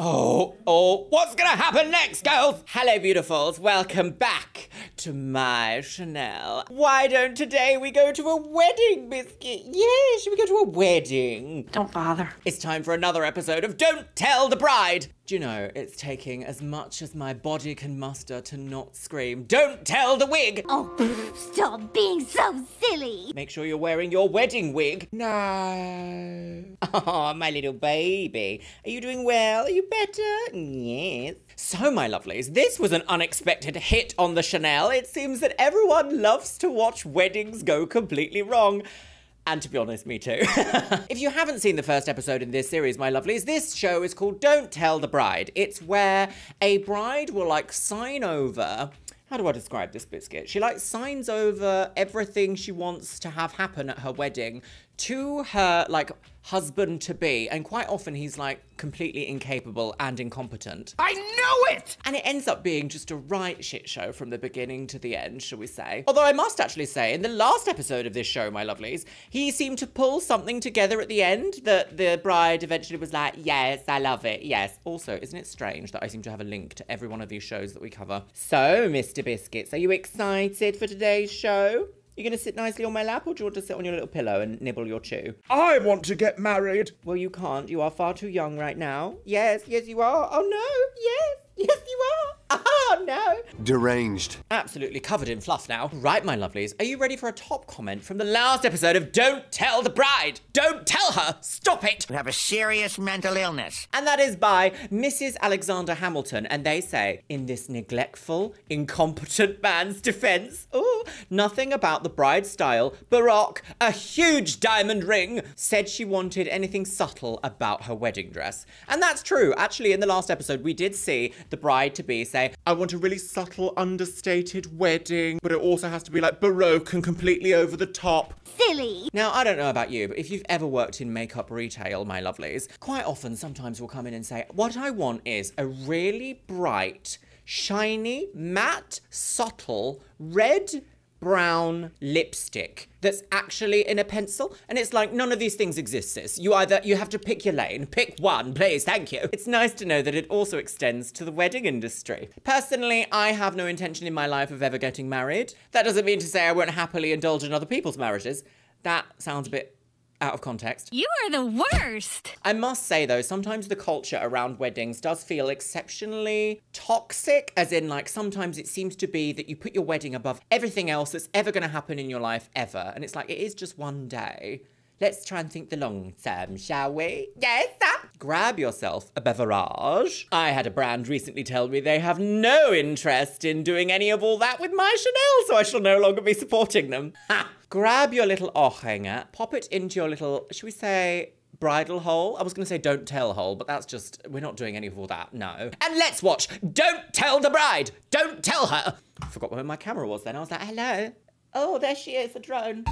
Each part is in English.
Oh, oh, what's gonna happen next, girls? Hello, beautifuls. Welcome back to my Chanel. Why don't today we go to a wedding, Biscuit? Yeah, should we go to a wedding? Don't bother. It's time for another episode of Don't Tell the Bride. Do you know, it's taking as much as my body can muster to not scream, Don't tell the wig! Oh, stop being so silly. Make sure you're wearing your wedding wig. No. Oh, my little baby. Are you doing well? Are you better? Yes. So, my lovelies, this was an unexpected hit on the Chanel. It seems that everyone loves to watch weddings go completely wrong. And to be honest, me too. if you haven't seen the first episode in this series, my lovelies, this show is called Don't Tell the Bride. It's where a bride will like sign over. How do I describe this biscuit? She like signs over everything she wants to have happen at her wedding to her like husband to be and quite often he's like completely incapable and incompetent I know it! and it ends up being just a right shit show from the beginning to the end, shall we say. Although I must actually say, in the last episode of this show, my lovelies, he seemed to pull something together at the end that the bride eventually was like, yes, I love it, yes. Also, isn't it strange that I seem to have a link to every one of these shows that we cover? So, Mr. Biscuits, are you excited for today's show? You gonna sit nicely on my lap or do you want to sit on your little pillow and nibble your chew? I want to get married. Well, you can't. You are far too young right now. Yes, yes, you are. Oh, no. Yes, yes, you are. Oh, no. Deranged. Absolutely covered in fluff now. Right, my lovelies, are you ready for a top comment from the last episode of Don't Tell the Bride? Don't tell her! Stop it! We have a serious mental illness. And that is by Mrs. Alexander Hamilton. And they say, in this neglectful, incompetent man's defense, oh, nothing about the bride's style, baroque, a huge diamond ring, said she wanted anything subtle about her wedding dress. And that's true. Actually, in the last episode, we did see the bride to be say, I want a really subtle, understated wedding, but it also has to be like baroque and completely over the top. Silly. Now, I don't know about you, but if you've ever worked in makeup retail, my lovelies, quite often sometimes we'll come in and say, What I want is a really bright, shiny, matte, subtle, red, brown lipstick that's actually in a pencil. And it's like none of these things exist sis. You either you have to pick your lane. Pick one please. Thank you. It's nice to know that it also extends to the wedding industry. Personally i have no intention in my life of ever getting married. That doesn't mean to say i won't happily indulge in other people's marriages. That sounds a bit out of context You are the worst. I must say though, sometimes the culture around weddings does feel exceptionally toxic, as in, like, sometimes it seems to be that you put your wedding above everything else that's ever going to happen in your life ever. And it's like, it is just one day. Let's try and think the long term, shall we? Yes, sir. Grab yourself a beverage. I had a brand recently tell me they have no interest in doing any of all that with my Chanel, so I shall no longer be supporting them. Ha! Grab your little hanger, pop it into your little, should we say, bridal hole. I was going to say don't tell hole, but that's just, we're not doing any of all that, no. And let's watch Don't Tell the Bride. Don't tell her. I forgot where my camera was then. I was like, hello. Oh, there she is, a drone.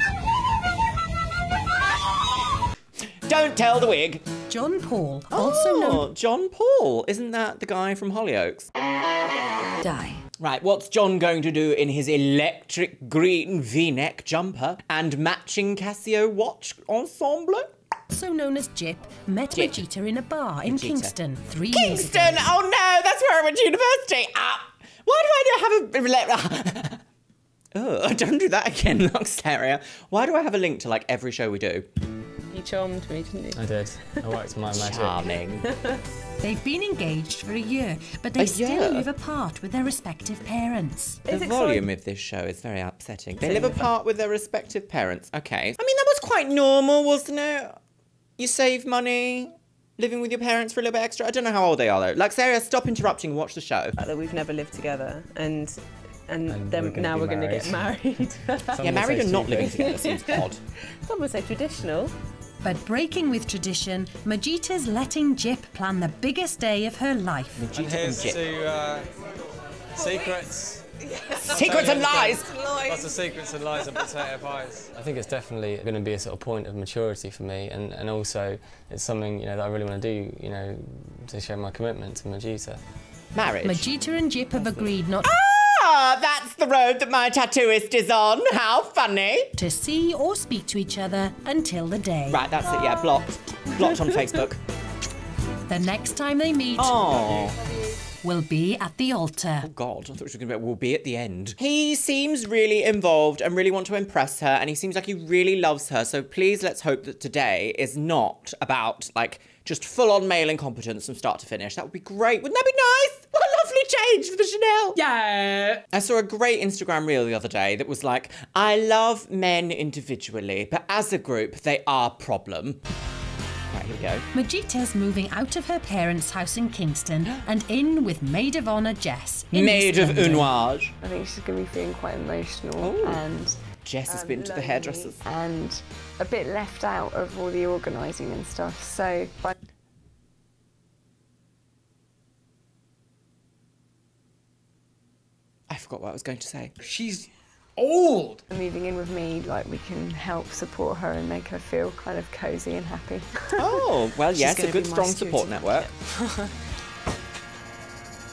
Don't tell the wig. John Paul, also known Oh, John Paul. Isn't that the guy from Hollyoaks? Die. Right, what's John going to do in his electric green v-neck jumper and matching Casio watch ensemble? also known as Jip, met Jip. Majita in a bar in Majita. Kingston three years Kingston! Oh no, that's where I went to university. Ah, why do I have a... Oh, don't do that again, Lux Terrier. Why do I have a link to like every show we do? You charmed me, didn't you? I did. I worked my magic. Charming. They've been engaged for a year, but they A still year? live apart with their respective parents. The It's volume of this show is very upsetting. They live apart with their respective parents. Okay. I mean, that was quite normal, wasn't it? You save money living with your parents for a little bit extra. I don't know how old they are though. Luxeria, stop interrupting and watch the show. that we've never lived together and and, And then we're now we're going to get married. Yeah, married say and not living things. together seems odd. Some would say traditional. But breaking with tradition, Majita's letting Jip plan the biggest day of her life. Majita And here's and Jip. to uh, secrets. Secrets and lies! Lots of secrets and lies and potato pies. I think it's definitely going to be a sort of point of maturity for me, and, and also it's something you know that I really want to do. You know, to show my commitment to Majita. Marriage. Majita and Jip have agreed not Ah, Ah, that's the road that my tattooist is on. How funny. to see or speak to each other until the day. Right, that's it. Yeah, blocked. Blocked on Facebook. The next time they meet Oh. will be at the altar. Oh God, I thought she was going to be, will be at the end. He seems really involved and really want to impress her, and he seems like he really loves her. So please let's hope that today is not about, like, just full on male incompetence from start to finish. That would be great. Wouldn't that be nice? What a lovely change for Chanel. Yeah. I saw a great Instagram reel the other day that was like, I love men individually, but as a group, they are a problem. Right, here we go. Majita's moving out of her parents' house in Kingston and in with maid of honour Jess. in Maid of London. Unwage. I think she's going to be feeling quite emotional Ooh. and Jess has um, been to the hairdressers. and a bit left out of all the organising and stuff. So I forgot what I was going to say. She's old. moving in with me, like we can help support her and make her feel kind of cosy and happy. Oh, well, yes, a good strong support network.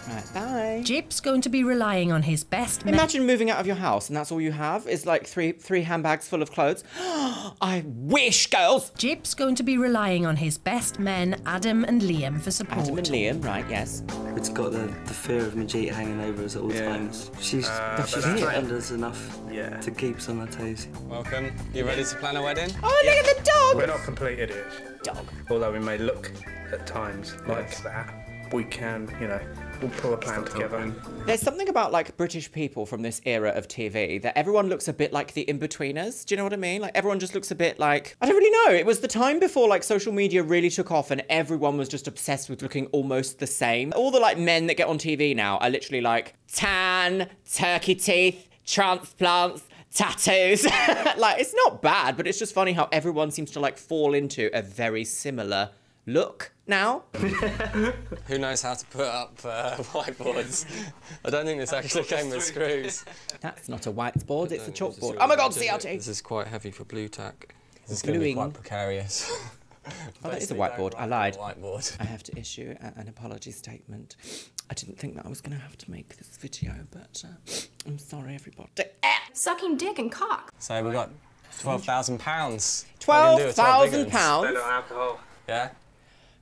right, bye. Jip's going to be relying on his best men. Imagine moving out of your house and that's all you have is like three three handbags full of clothes. I wish, girls. Jip's going to be relying on his best men, Adam and Liam, for support. Adam and Liam, right? Yes. It's got the, the fear of Majid hanging over us at all times. She's, uh, she's that's- us enough Yeah. to keep us on our toes. Welcome. You ready to plan a wedding? Oh, look at the dog. We're not complete idiots. Dog. Although we may look at times like that, we can, you know, we'll pull a plan together. There's something about like British people from this era of TV that everyone looks a bit like the Inbetweeners. Do you know what I mean? Like everyone just looks a bit like I don't really know. It was the time before like social media really took off and everyone was just obsessed with looking almost the same. All the like men that get on TV now are literally like tan, turkey teeth, transplants, tattoos. like it's not bad, but it's just funny how everyone seems to like fall into a very similar look now. Who knows how to put up uh, whiteboards? I don't think this actually came with screws. That's not a whiteboard, it's a chalkboard. Oh my god, good. CRT! This is quite heavy for Blu Tack. This is going to be Gluing. quite precarious. Oh, that is a whiteboard. I lied. Whiteboard. I have to issue a- an apology statement. I didn't think that I was going to have to make this video, but uh, I'm sorry, everybody. Sucking dick and cock. So we got twelve thousand pounds. Twelve thousand pounds. alcohol. Yeah.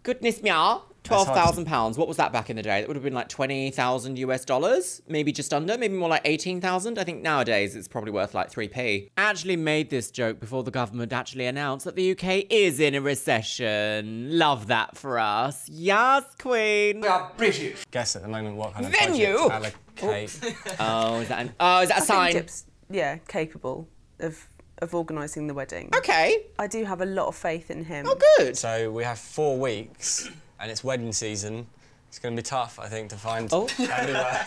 Goodness me, ah. twelve thousand pounds. What was that back in the day? That would have been like twenty thousand US dollars, maybe just under, maybe more like eighteen thousand. I think nowadays it's probably worth like three p. Actually made this joke before the government actually announced that the UK is in a recession. Love that for us. Yes, Queen. We are British. Guess at the moment what kind of Venue? budget allocate. Oh, is that an, oh, is that a I sign? think yeah, capable of of organising the wedding. Okay. I do have a lot of faith in him. Oh, good. So we have four weeks, and it's wedding season. It's going to be tough, I think, to find Oh. anywhere.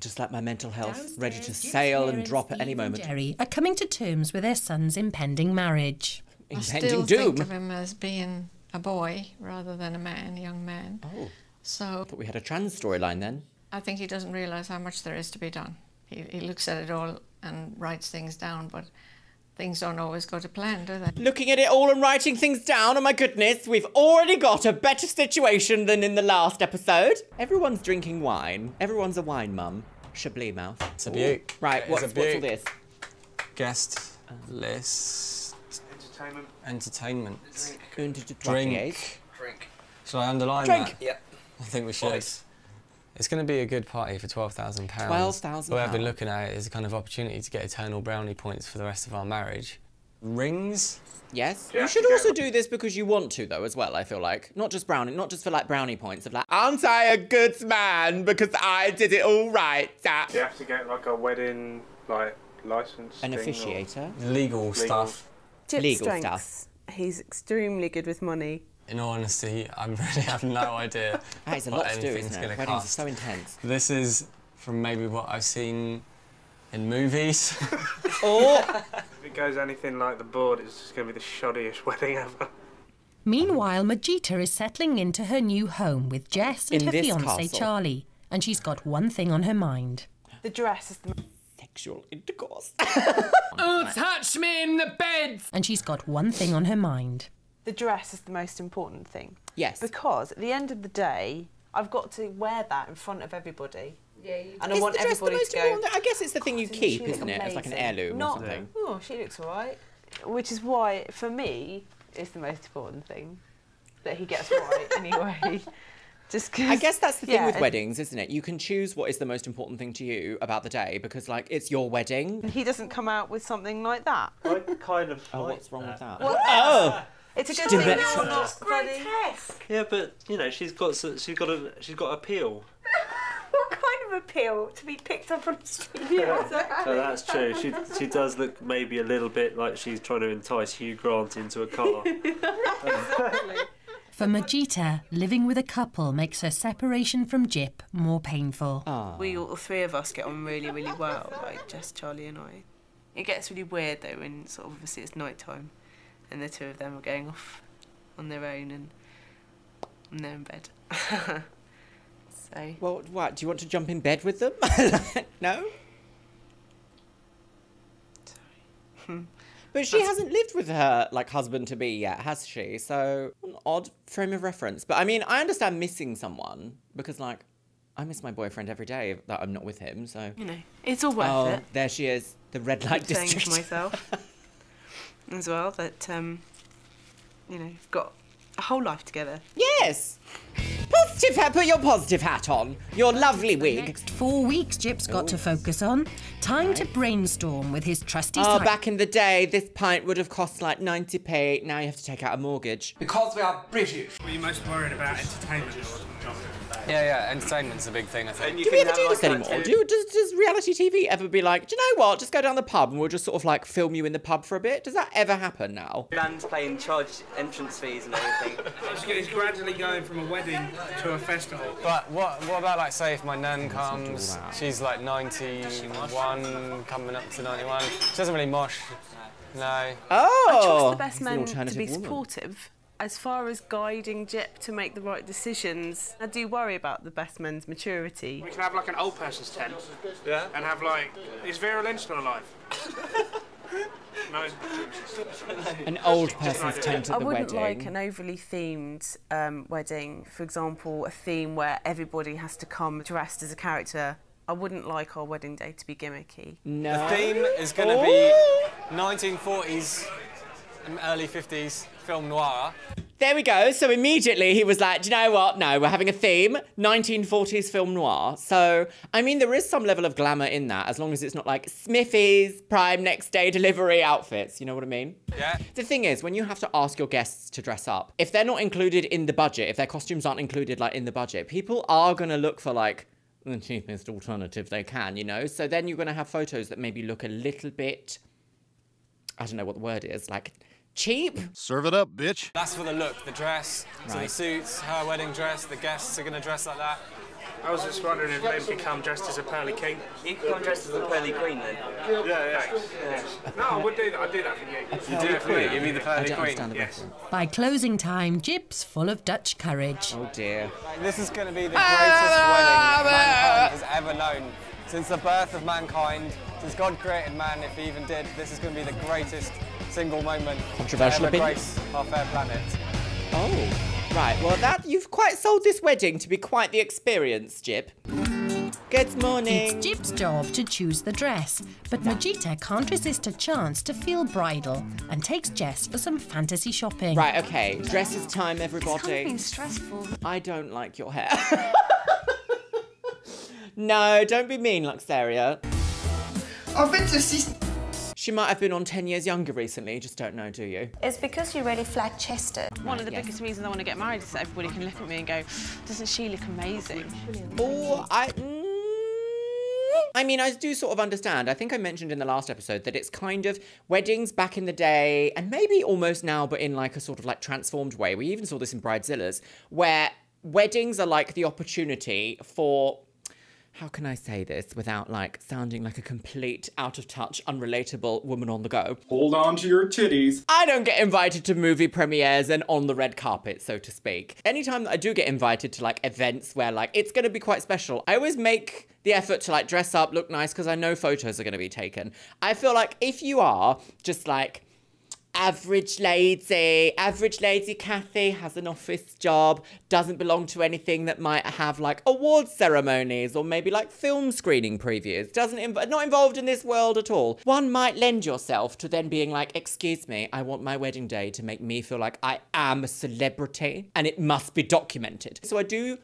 Just like my mental health, ready to sail and drop at any moment. Jerry are coming to terms with their son's impending marriage. Impending I still doom. think of him as being a boy rather than a man, a young man. Oh, So thought we had a trans storyline then. I think he doesn't realise how much there is to be done. He, he looks at it all and writes things down, but things don't always go to plan, do they? Looking at it all and writing things down, oh my goodness, we've already got a better situation than in the last episode. Everyone's drinking wine. Everyone's a wine mum. Chablis mouth. It's a beaut. Right, It's what's, a what's all beaut. this? Guest list. Entertainment. Entertainment. Drink. Drink. Drink. Shall I underline Drink. that? Yeah. I think we should. It's going to be a good party for twelve thousand pounds. £12,000 The way I've been looking at it is a kind of opportunity to get eternal brownie points for the rest of our marriage. Rings. Yes. Yeah, you should you also do this because you want to, though, as well. I feel like not just brownie, not just for like brownie points of like, aren't I a good man because I did it all right? Do you have to get like a wedding like license? An officiator. Legal, stuff. Jip's Legal strengths. He's extremely good with money. In all honesty, I really have no idea. That is a what lot to do, anything's isn't gonna it? Weddings are cost. so intense. This is from maybe what I've seen in movies. Or If it goes anything like the board, it's just going to be the shoddiest wedding ever. Meanwhile, Majita is settling into her new home with Jess and In her fiance castle. Charlie, and she's got one thing on her mind. The dress is the sexual intercourse. oh, touch me in the bed. And she's got one thing on her mind. The dress is the most important thing yes. because at the end of the day, I've got to wear that in front of everybody. Yeah, you and I Is want the dress the everybody most to go. I guess it's the thing you keep, isn't it? It's like an amazing." heirloom or something. Oh, she looks alright. Which is why, for me, it's the most important thing. that he gets right anyway. Just 'cause- I guess that's the thing yeah, with weddings, isn't it? You can choose what is the most important thing to you about the day because, like, it's your wedding. He doesn't come out with something like that. I kind of. Oh, like what's wrong with that? What? Oh, It's a good thing it. you're not bloody. Yeah, but you know, she's got s- she's got a she's got appeal. What kind of appeal to be picked up on the street? So that's true. She she does look maybe a little bit like she's trying to entice Hugh Grant into a car. For Majita, living with a couple makes her separation from Jip more painful. Ah. We all three of us get on really, really well, like Jess, Charlie, and I. It gets really weird though when sort of obviously it's night time, and the two of them are going off on their own, and, and they're in bed. so well, what? Do you want to jump in bed with them? no. But she hasn't lived with her like husband to be yet, has she? So an odd frame of reference. But I mean, I understand missing someone because like I miss my boyfriend every day that I'm not with him. So you know, it's all worth oh, it. there she is, the red light district. to myself as well that um, you know, you've got a whole life together. Yes. Positive hat. Put your positive hat on. Your lovely wig. Next four weeks Jip's got to focus on. Time to brainstorm with his trusty Oh, back in the day, this pint would have cost like 90p. Now you have to take out a mortgage. Because we are British. Were you most worried about entertainment? Yeah, yeah, entertainment's a big thing, I think. Do we ever do this anymore? Do, does, does reality TV ever be like, do you know what? Just go down the pub and we'll just sort of like film you in the pub for a bit? Does that ever happen now? Band's playing charge entrance fees and everything. It's, it's gradually going from a wedding to a festival. But what what about like say if my nan comes, she's like 91, coming up to 91. She doesn't really mosh. No. Oh, I trust the best he's an men to alternative be woman. Supportive. As far as guiding Jip to make the right decisions, I do worry about the best men's maturity. We can have like an old person's tent. Yeah. And have like, is Vera Lynn still alive? An old person's tent at the wedding. I wouldn't wedding. like an overly themed um, wedding. For example, a theme where everybody has to come dressed as a character. I wouldn't like our wedding day to be gimmicky. no. The theme is going to be 1940s and early 50s film noir. There we go. So immediately he was like, Do you know what? No, we're having a theme 1940s film noir. So, I mean, there is some level of glamour in that as long as it's not like Smithy's prime next day delivery outfits. You know what I mean? Yeah. The thing is, when you have to ask your guests to dress up, if they're not included in the budget, if their costumes aren't included like in the budget, people are going to look for like the cheapest alternative they can, you know? So then you're going to have photos that maybe look a little bit, I don't know what the word is, like cheap. Serve it up, bitch. That's for the look, the dress, so the suits, her wedding dress, the guests are going to dress like that. I was just wondering if they'd become dressed as a pearly king. You can come dressed as a pearly queen then. Yeah, yeah. yeah. No, I would do that. I'd do that for you. You do it for me, give me the I pearly don't queen. understand the Yes. By closing time, Jip's full of Dutch courage. Oh dear. This is going to be the ah, greatest wedding ah, mankind ah. has ever known. Since the birth of mankind, since God created man, if he even did, this is going to be the greatest single moment Controversial to ever opinion? grace our fair planet. Oh, right. Well, that you've quite sold this wedding to be quite the experience, Jip. Good morning. It's Jip's job to choose the dress, but Majita can't resist a chance to feel bridal and takes Jess for some fantasy shopping. Right, okay. Dresses time, everybody. It's been stressful. I don't like your hair. no, don't be mean, Luxeria. En fait, ceci. She might have been on 10 years younger recently, you just don't know, do you? It's because you're really flat chested. One of the yes. biggest reasons I want to get married is that everybody can look at me and go, doesn't she look amazing? Oh, I. mm, I mean, I do sort of understand. I think I mentioned in the last episode that it's kind of weddings back in the day, and maybe almost now, but in like a sort of like transformed way. We even saw this in Bridezillas, where weddings are like the opportunity for. How can I say this without like sounding like a complete out of touch, unrelatable woman on the go? Hold on to your titties. I don't get invited to movie premieres and on the red carpet, so to speak. Anytime that I do get invited to like events where like it's gonna be quite special, I always make the effort to like dress up, look nice, because I know photos are gonna be taken. I feel like if you are just like average lady. Average lady Kathy has an office job, doesn't belong to anything that might have like award ceremonies or maybe like film screening previews. Doesn't inv- not involved in this world at all. One might lend yourself to then being like, "Excuse me, I want my wedding day to make me feel like I am a celebrity and it must be documented." So I do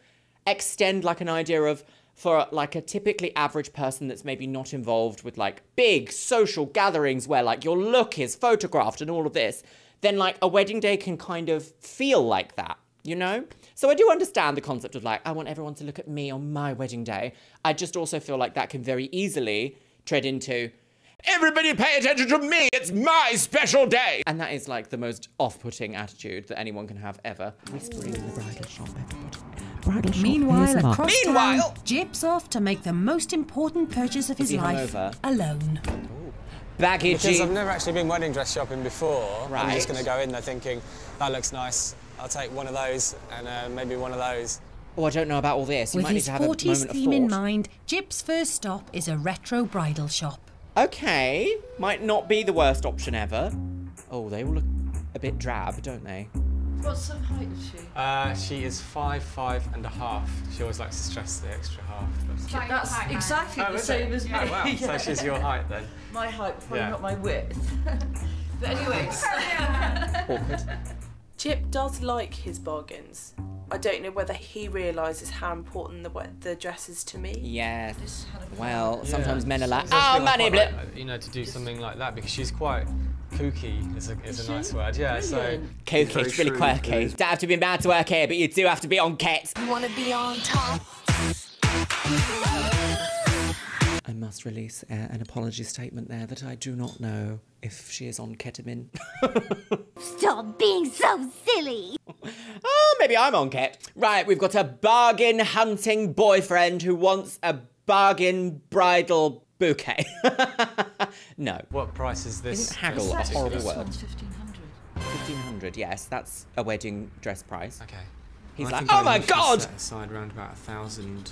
extend like an idea of for like a typically average person that's maybe not involved with like big social gatherings where like your look is photographed and all of this, then like a wedding day can kind of feel like that, you know? So I do understand the concept of like, I want everyone to look at me on my wedding day. I just also feel like that can very easily tread into Everybody pay attention to me. It's my special day. And that is like the most off-putting attitude that anyone can have ever. Whispering in the bridal shop, everybody. Bridal shop Meanwhile, across Meanwhile, town, Jip's off to make the most important purchase of his life hungover? alone. baggy Because I've never actually been wedding dress shopping before. Right. I'm just going to go in there thinking, that looks nice. I'll take one of those and uh, maybe one of those. Oh, I don't know about all this. You With might need his to have a 40s moment of theme in mind, Jip's first stop is a retro bridal shop. Okay, might not be the worst option ever. Oh, they all look a bit drab, don't they? What her height is she? Uh, she is five, five and a half. She always likes to stress the extra half. That's exactly Oh, the is same it? as me. Oh, wow. So she's your height then. My height, probably Yeah. not my width. but anyways. Awkward. Jip does like his bargains. I don't know whether he realises how important the we- the dress is to me. Yes. Well, Yeah. sometimes men are like, I oh, feel money, blip. like, You know, to do something like that because she's quite kooky. Is a, is a nice word. Yeah. So. Kooky, it's really true, quirky. yes. Don't have to be mad to work here, but you do have to be on ket. You wanna be on top? I must release uh, an apology statement there that I do not know if she is on ketamine. Stop being so silly. oh, maybe I'm on ket. Right, we've got a bargain hunting boyfriend who wants a bargain bridal bouquet. no. What price is this? Isn't haggle a horrible particular? word? 1500. 1500 yes, that's a wedding dress price. Okay. He's I like, oh I my initially god! Set aside around about a thousand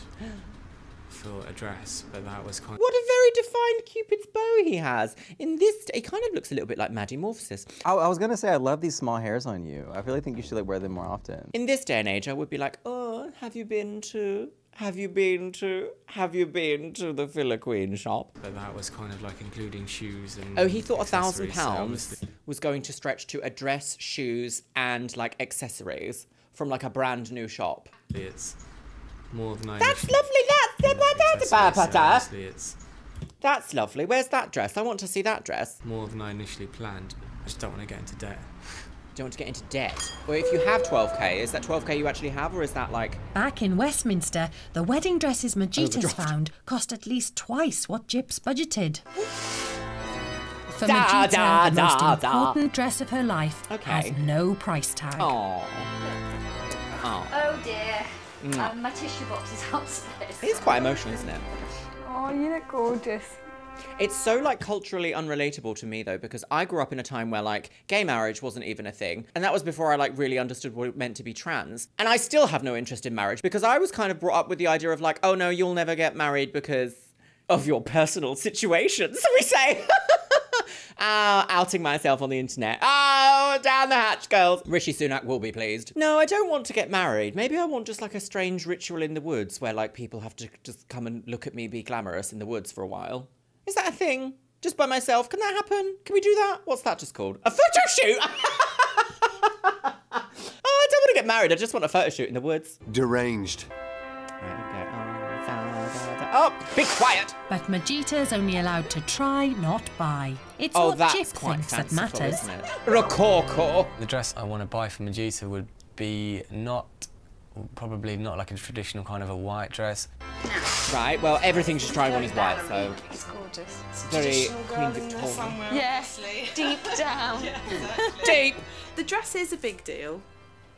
for a dress, but that was kind. What a very defined Cupid's bow he has. In this, it kind of looks a little bit like Maddy Morphosis. I, I was gonna say I love these small hairs on you. I really think you should like wear them more often. In this day and age, I would be like, oh, have you been to, have you been to, have you been to the Filler Queen shop? But that was kind of like including shoes and. Oh, he thought a thousand pounds was going to stretch to a dress, shoes, and like accessories from like a brand new shop. It's more than I. That's lovely. That's it's That's lovely. Where's that dress? I want to see that dress. more than I initially planned. I just don't want to get into debt. Do you want to get into debt? Or if you have 12k, is that 12k you actually have, or is that like Back in Westminster, the wedding dresses Majita's Overdraft. found cost at least twice what Jip's budgeted. For Da, Majita, da, the most da, da. important dress of her life Okay. has no price tag. Oh. Oh. Oh dear. Um, my tissue box is upstairs. It's quite emotional, isn't it? Oh, you look gorgeous. It's so like culturally unrelatable to me though, because I grew up in a time where like gay marriage wasn't even a thing. And that was before I like really understood what it meant to be trans. And I still have no interest in marriage because I was kind of brought up with the idea of like, oh no, you'll never get married because of your personal situation. So we say. Ah, outing myself on the internet. Oh, down the hatch, girls. Rishi Sunak will be pleased. No, I don't want to get married. Maybe I want just like a strange ritual in the woods where like people have to just come and look at me be glamorous in the woods for a while. Is that a thing? Just by myself? Can that happen? Can we do that? What's that just called? A photo shoot! oh, I don't want to get married. I just want a photo shoot in the woods. Deranged. Oh, oh, be quiet! But Majita's only allowed to try, not buy. It's oh, what that's Jip quite thinks that fanciful, matters. isn't it? Rococo. The dress I want to buy for Majita would be not, probably not like a traditional kind of a white dress. Right, well, everything she's trying on is white, so It's gorgeous. it's very Queen Victoria. Yes, deep down. Deep. The dress is a big deal.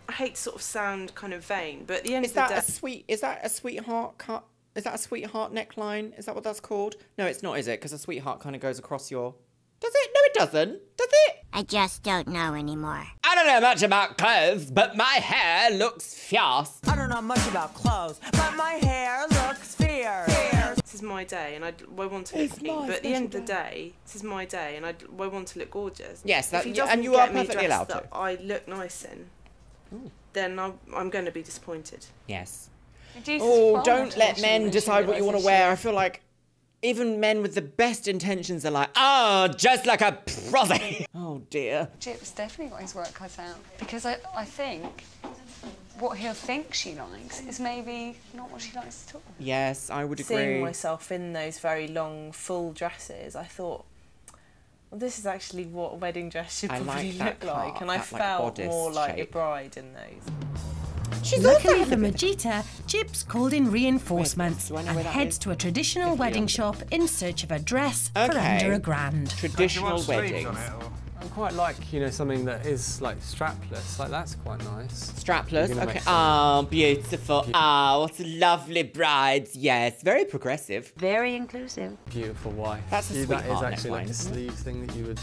I hate to sort of sound kind of vain, but at the end Is of the day... Is that day, a sweet? Is that a sweetheart cut? Is that a sweetheart neckline? Is that what that's called? No, it's not, is it? Because a sweetheart kind of goes across your. Does it? No, it doesn't. Does it? I just don't know anymore. I don't know much about clothes, but my hair looks fierce. I don't know much about clothes, but my hair looks fierce. this is my day, and I, I want to look It's cute. my But at the end of the day, this is my day, and I, I want to look gorgeous. Yes, that- if he yeah, and you are get me perfectly dress allowed that to. I look nice in, then I'm, I'm going to be disappointed. Yes. Oh, don't let men decide what you want to wear. I feel like even men with the best intentions are like, oh, just like a prosy. oh dear. Jip's definitely got his work cut out because I, I think what he'll think she likes is maybe not what she likes at all. Yes, I would agree. Seeing myself in those very long, full dresses, I thought, well, this is actually what a wedding dress should I probably like that look like. And I that, like, felt bodice more like shape. a bride in those. She's Luckily for Majita, Jip's called in reinforcements do I know and heads is? to a traditional wedding shop in search of a dress for under a grand. Traditional weddings. I quite like, you know, something that is like strapless. Like that's quite nice. Strapless. Okay. make some- Oh, beautiful. Oh, what a lovely brides. Yes, very progressive. Very inclusive. Beautiful wife. That's a Yeah, That is sweetheart actually like neckline, a sleeve thing that you would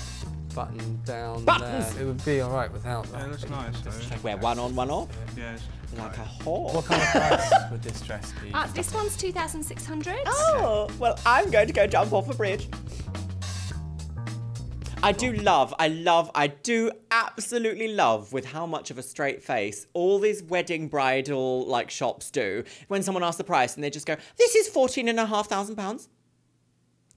button down Buttons! there. It would be all right without that. Yeah, it looks nice. though. Wear one on, one off. Yeah. it's- Like a whore. What kind of price would this dress be? Uh, this one's 2,600. Oh, well, I'm going to go jump off a bridge. I do love, I love, I do absolutely love with how much of a straight face all these wedding bridal like shops do when someone asks the price and they just go, this is fourteen and a half thousand pounds.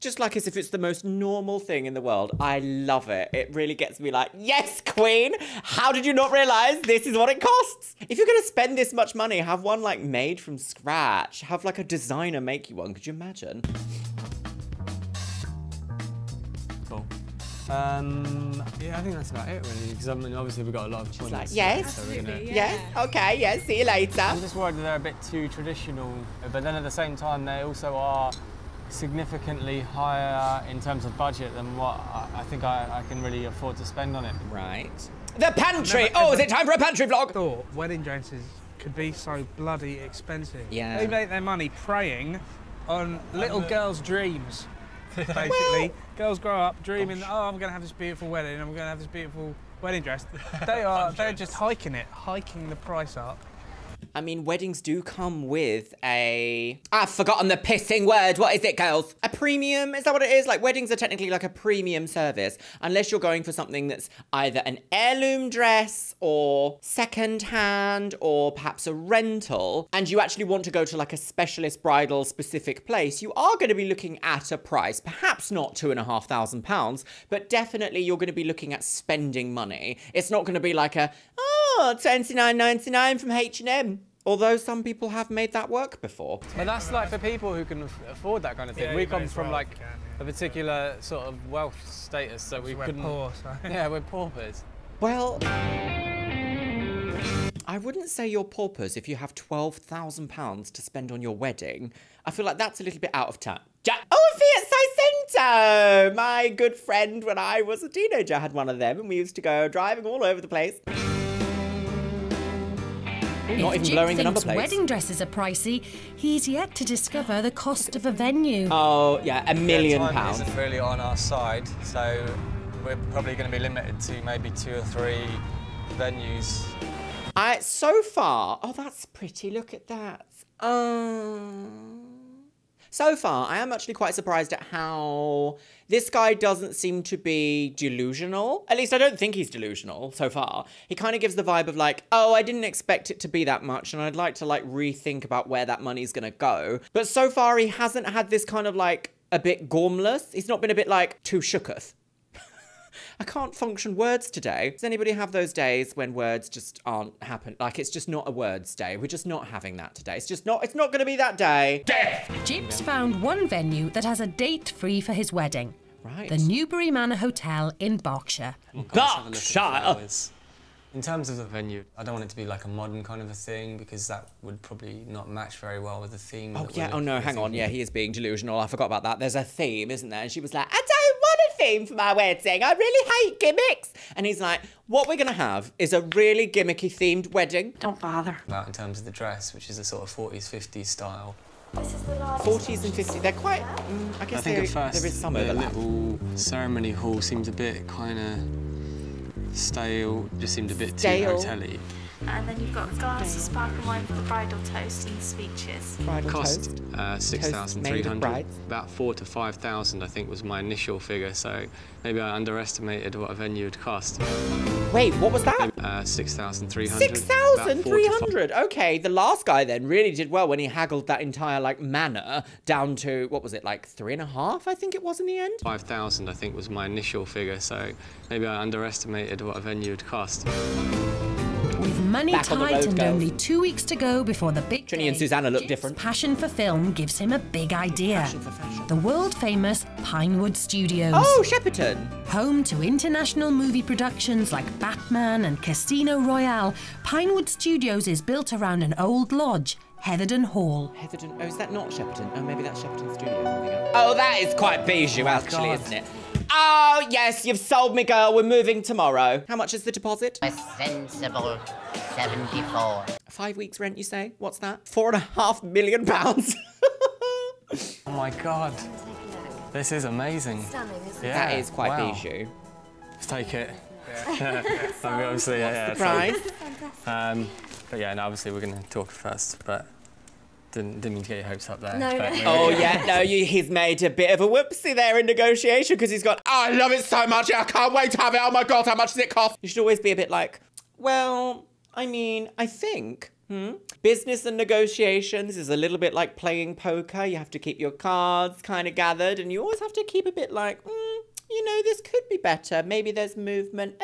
Just like as if it's the most normal thing in the world. I love it. It really gets me like, yes, queen. How did you not realize this is what it costs? If you're going to spend this much money, have one like made from scratch. Have like a designer make you one. Could you imagine? Cool. Um, yeah, I think that's about it really. Because I mean, obviously we've got a lot of like, yes, so gonna- yes, okay, yes, see you later. I'm just worried that they're a bit too traditional, but then at the same time they also are significantly higher in terms of budget than what I, I think I, I can really afford to spend on it. Right. The pantry! Never Oh, is it time for a pantry vlog? Thought wedding dresses could be so bloody expensive. Yeah. They make their money preying on little girls' dreams. Basically, girls grow up dreaming, oh, I'm going to have this beautiful wedding, I'm going to have this beautiful wedding dress. They are, they're just hiking it, hiking the price up. I mean, weddings do come with a. I've forgotten the pissing word. What is it, girls? A premium? Is that what it is? Like, weddings are technically like a premium service, unless you're going for something that's either an heirloom dress or second hand or perhaps a rental, and you actually want to go to like a specialist bridal specific place. You are going to be looking at a price, perhaps not two and a half thousand pounds, but definitely you're going to be looking at spending money. It's not going to be like a, oh, 29.99 from H&M. Although some people have made that work before. But that's like for people who can afford that kind of thing. Yeah, we come from well like if you can, a particular sort of wealth status, so we we're couldn't. poor, so- Yeah, we're paupers. Well, I wouldn't say you're paupers if you have £12,000 to spend on your wedding. I feel like that's a little bit out of touch. Ja- oh, a Fiat Seicento! My good friend, when I was a teenager, had one of them, and we used to go driving all over the place. Not if even Jip blowing the number thinks plates. wedding dresses are pricey, he's yet to discover the cost of a venue. Oh, yeah, a million time pounds. isn't really on our side, so we're probably going to be limited to maybe two or three venues. I so far. Oh, that's pretty. Look at that. Um. So far, I am actually quite surprised at how this guy doesn't seem to be delusional. At least I don't think he's delusional so far. He kind of gives the vibe of like, oh, I didn't expect it to be that much, and I'd like to like rethink about where that money's gonna go. But so far, he hasn't had this kind of like a bit gormless. He's not been a bit like too shooketh. I can't function words today. Does anybody have those days when words just aren't happen? Like it's just not a words day. We're just not having that today. It's just not. It's not going to be that day. Death. Jips found one venue that has a date free for his wedding. Right. The Newbury Manor Hotel in Berkshire. Oh, Berkshire. In terms of the venue, I don't want it to be like a modern kind of a thing because that would probably not match very well with the theme. Oh that we're yeah. Oh no. Hang on. Yeah, he is being delusional. I forgot about that. There's a theme, isn't there? And she was like, I don't want a theme for my wedding. I really hate gimmicks. And he's like, what we're gonna have is a really gimmicky themed wedding. Don't bother. About in terms of the dress, which is a sort of 40s, 50s style. 40s and 50s. They're quite. Mm, I guess I think there, at first there is some the overlap. little ceremony hall seems a bit kind of stale. Just seemed a bit Stale. too hotel-y. And then you've got a glass of sparkling wine for the bridal toast and the speeches. Bridal Cost toast. uh, six thousand three made of hundred. brides. About four to five thousand, I think, was my initial figure. So maybe I underestimated what a venue would cost. Wait, what was that? Uh, six thousand three hundred. Six thousand three hundred. Okay, the last guy then really did well when he haggled that entire like manor down to what was it like three and a half? I think it was in the end. Five thousand, I think, was my initial figure. So maybe I underestimated what a venue would cost. Money Back tight and only two weeks to go before the big Trinny and Susannah look different. passion for film gives him a big idea. The world famous Pinewood Studios. Oh, Shepperton. Home to international movie productions like Batman and Casino Royale, Pinewood Studios is built around an old lodge, Heatherden Hall. Heatherden. Oh, is that not Shepperton? Oh, maybe that's Shepperton Studios. Oh, that is quite bijou, oh, actually, God. isn't it? Oh, yes, you've sold me, girl. We're moving tomorrow. How much is the deposit? A sensible 74. Five weeks' rent, you say? What's that? Four and a half million pounds. Oh my god, this is amazing. Stunning, isn't Yeah, that is quite wow. bijou. Let's take it. Yeah. I mean, obviously, yeah, yeah. the price? um, but yeah, and obviously we're going to talk first, but didn't, didn't mean to get your hopes up there. No, no. Oh yeah, no, you, he's made a bit of a whoopsie there in negotiation because he's gone. Oh, I love it so much. I can't wait to have it. Oh my god, how much does it cost? You should always be a bit like, well, I mean, I think. Hmm? Business and negotiations is a little bit like playing poker. You have to keep your cards kind of gathered, and you always have to keep a bit like, mm, you know, this could be better. Maybe there's movement.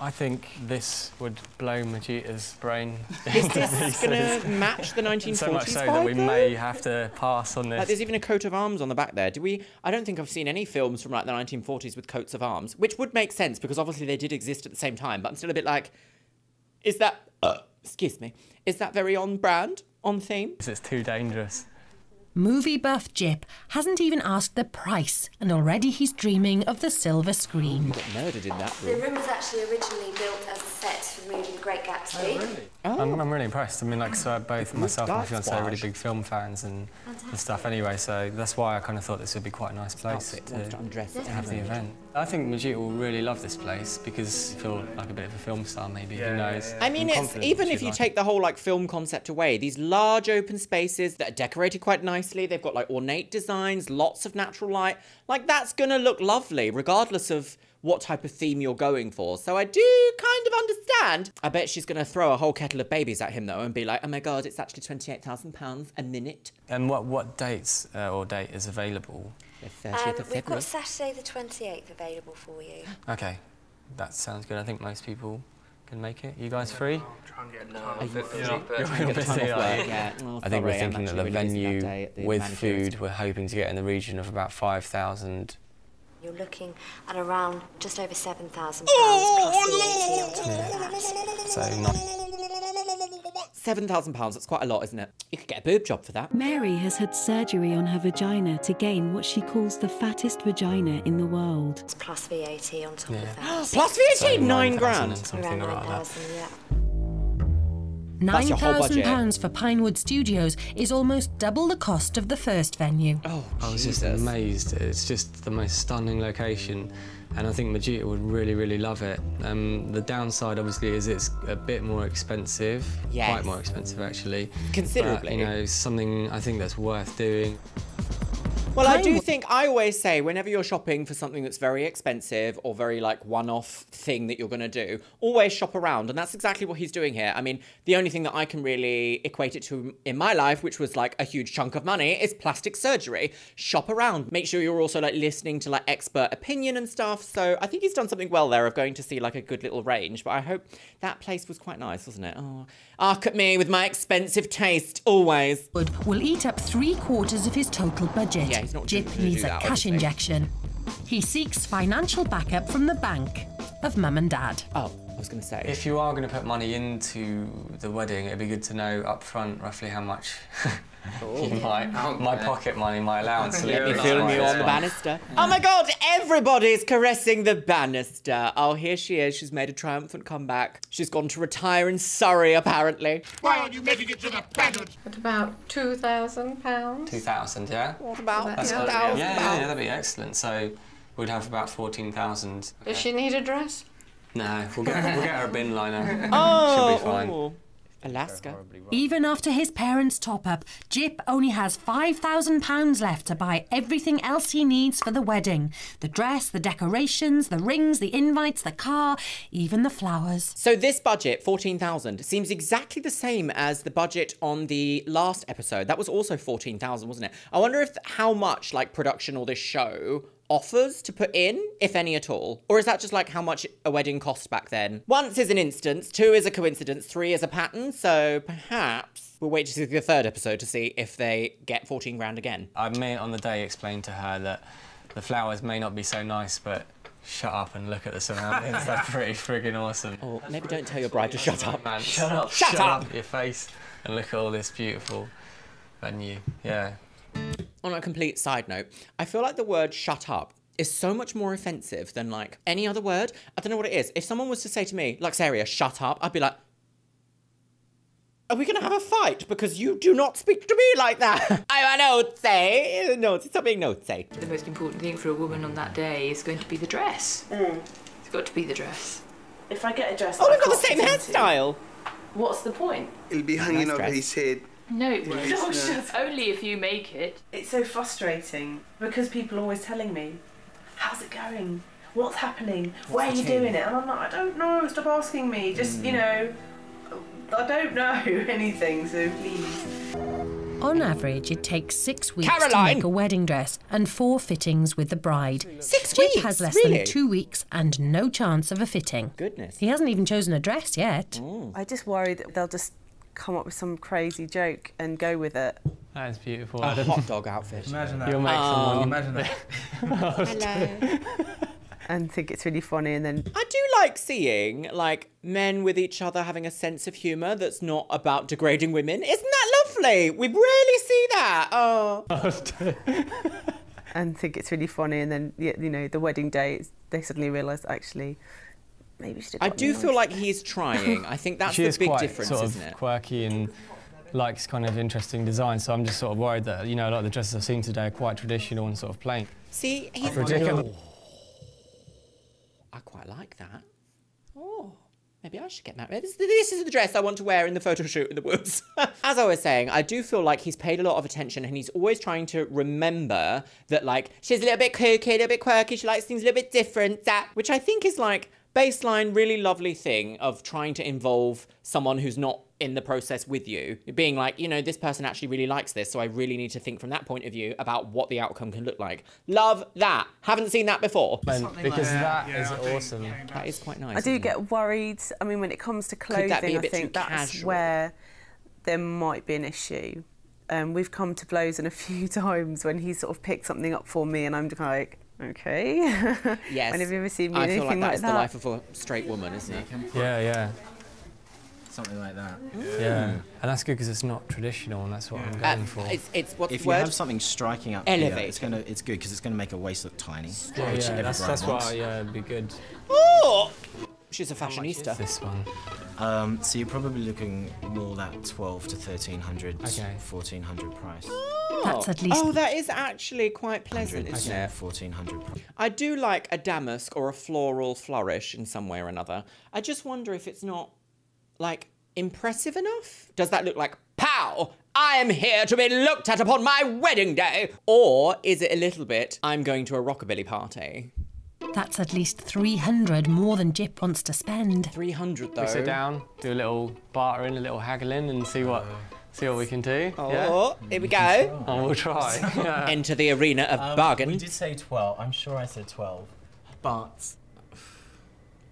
Bling. I think this would blow Majita's brain. Is this pieces. gonna match the 1940s So much so that we though? may have to pass on Like, this. there's even a coat of arms on the back there. Do we? I don't think I've seen any films from like the 1940s with coats of arms, which would make sense because obviously they did exist at the same time. But I'm still a bit like, is that? Uh, excuse me. Is that very on brand, on theme? It's too dangerous. Movie buff Jip hasn't even asked the price, and already he's dreaming of the silver screen. Got murdered in that The room. room was actually originally built as a set for the movie The Great Gatsby. Oh, oh. I'm, I'm really impressed. I mean, like, so both myself and my dark fiance are really big film fans and, and stuff anyway, so that's why I kind of thought this would be quite a nice place Outfit to undress to have the event. I think Majita will really love this place because you feel like a bit of a film star, maybe. Who knows? I mean, I'm it's even if you like take the whole like film concept away, these large open spaces that are decorated quite nicely, they've got like ornate designs, lots of natural light. Like that's gonna look lovely, regardless of what type of theme you're going for. So I do kind of understand. I bet she's gonna throw a whole kettle of babies at him though and be like, oh my god, it's actually twenty-eight thousand pounds a minute. And what, what dates uh, or date is available? The Um, 30th of we've February. got Saturday the 28th available for you. Okay, that sounds good. I think most people can make it. You guys free? Are you You're free? not You're busy, gonna get time are off you? work, yeah. Oh, I think we're thinking that the actually releasing that venue day at the with food, we're hoping to get in the region of about 5,000. You're looking at around just over £7,000 plus Oh, VAT on top of that. So not Seven thousand pounds. That's quite a lot, isn't it? You could get a boob job for that. Mary has had surgery on her vagina to gain what she calls the fattest vagina in the world. It's plus VAT on top Yeah. of that. Plus VAT, So nine 9,000 grand. something Around or 9,000, yeah. £9,000 for Pinewood Studios is almost double the cost of the first venue. Oh, I was just amazed. It's just the most stunning location, and I think Majita would really, really love it. Um, the downside, obviously, is it's a bit more expensive. Yes. Quite more expensive, actually. Considerably. But, you know, something I think that's worth doing. Well, I do think I always say whenever you're shopping for something that's very expensive or very like one-off thing that you're going to do, always shop around, and that's exactly what he's doing here. I mean, the only thing that I can really equate it to in my life, which was like a huge chunk of money, is plastic surgery. Shop around. Make sure you're also like listening to like expert opinion and stuff. So I think he's done something well there of going to see like a good little range. But I hope that place was quite nice, wasn't it? Oh, arc at me with my expensive taste, always. Wood will eat up three quarters of his total budget. Yeah, Jip needs that, a cash injection. He seeks financial backup from the bank of mum and dad. Oh, was going to say. If you are going to put money into the wedding, it'd be good to know up front roughly how much you might, my pocket money, my allowance. Let me is film you on the one. banister. Oh my god, everybody's caressing the banister. Oh, here she is. She's made a triumphant comeback. She's gone to retire in Surrey, apparently. Why aren't you making it to the pageant? At about two thousand pounds. 2,000, yeah? What about That's Yeah. good. Yeah. Yeah, yeah, yeah, that'd be excellent. So we'd have about 14,000. Does she need a dress? No, we'll get, we'll get her a bin liner. Oh, She'll be oh, fine. ooh. Alaska. Even after his parents' top up, Jip only has £5,000 left to buy everything else he needs for the wedding the dress, the decorations, the rings, the invites, the car, even the flowers. So this budget, 14,000, seems exactly the same as the budget on the last episode. That was also 14,000, wasn't it? I wonder if how much like production or this show offers to put in, if any at all? Or is that just like how much a wedding cost back then? Once is an instance, two is a coincidence, three is a pattern, so perhaps we'll wait to see the third episode to see if they get 14 grand again. I may on the day explain to her that the flowers may not be so nice, but shut up and look at the surroundings. They're pretty friggin' awesome. Or maybe don't tell your bride to shut up. Man, Shut up. Shut, Shut up. up. your face and look at all this beautiful venue. Yeah. On a complete side note, I feel like the word shut up is so much more offensive than like any other word. I don't know what it is. If someone was to say to me, Luxeria, shut up, I'd be like, are we going to have a fight because you do not speak to me like that? I'm a note No, stop being note The most important thing for a woman on that day is going to be the dress. Mm. It's got to be the dress. If I get a dress, oh, we've I got the same hairstyle. What's the point? It'll be hanging Nice over his head. No, Yeah, no, it's, uh, shut- only if you make it. It's so frustrating because people are always telling me, "How's it going? What's happening? Where are you doing it?" And I'm like, "I don't know. Stop asking me. Just you know, I don't know anything. So please." On average, it takes six weeks to make a wedding dress and four fittings with the bride. Six Jip weeks? has less Really? than two weeks and no chance of a fitting. Goodness. He hasn't even chosen a dress yet. I just worry that they'll just come up with some crazy joke and go with it. That is beautiful. A Adam. hot dog outfit. Imagine that. You'll make Oh. someone. Imagine that. Hello. And think it's really funny, and then I do like seeing like men with each other having a sense of humour that's not about degrading women. Isn't that lovely? We rarely see that. Oh. and think it's really funny, and then you know, the wedding day, they suddenly realise actually, maybe she did. I do feel like he's trying. I think that's she the is big quite difference, sort of isn't it? quirky and likes kind of interesting design. So I'm just sort of worried that you know a lot of the dresses I've seen today are quite traditional and sort of plain. See, he's Ridiculous. Oh, I quite like that. Oh, maybe I should get married. This, this is the dress I want to wear in the photo shoot in the woods. As I was saying, I do feel like he's paid a lot of attention and he's always trying to remember that, like, she's a little bit kooky, a little bit quirky, she likes things a little bit different, that, which I think is like baseline, really lovely thing of trying to involve someone who's not in the process with you. Being like, you know, this person actually really likes this, so I really need to think from that point of view about what the outcome can look like. Love that. Haven't seen that before. And because that Yeah, is I think- awesome. That is quite nice. I do isn't it? get worried. I mean, when it comes to Could that be clothing, I think that's casual? where there might be an issue. Um, we've come to blows in a few times when he sort of picked something up for me, and I'm like, okay. Yes. and have you ever seen me I anything feel like that like is that? the life of a straight woman, isn't it? Yeah, yeah, Something like that. yeah. And that's good because it's not traditional, and that's what I'm Uh, going for. it's it's what's If the you word? have something striking up Elevate. here, it's gonna it's good because it's gonna make a waist look tiny. yeah, yeah, that's, that's wants. what. Yeah, it'd be good. Oh, she's a How much is fashionista. This one. Um, so you're probably looking more that 12 to 1300, Okay. 1400 price. That's at least Oh, that is actually quite pleasant, isn't to it? 1400 price. I do like a damask or a floral flourish in some way or another. I just wonder if it's not like impressive enough. Does that look like pow? I am here to be looked at upon my wedding day, or is it a little bit? I'm going to a rockabilly party. That's at least 300 more than Jip wants to spend. 300 though. We sit down, do a little bartering, a little haggling, and see what see what we can do. Oh, yeah? here we go. And we'll try. Yeah. Enter the arena of Um, bargain. We did say 12. I'm sure I said 12. But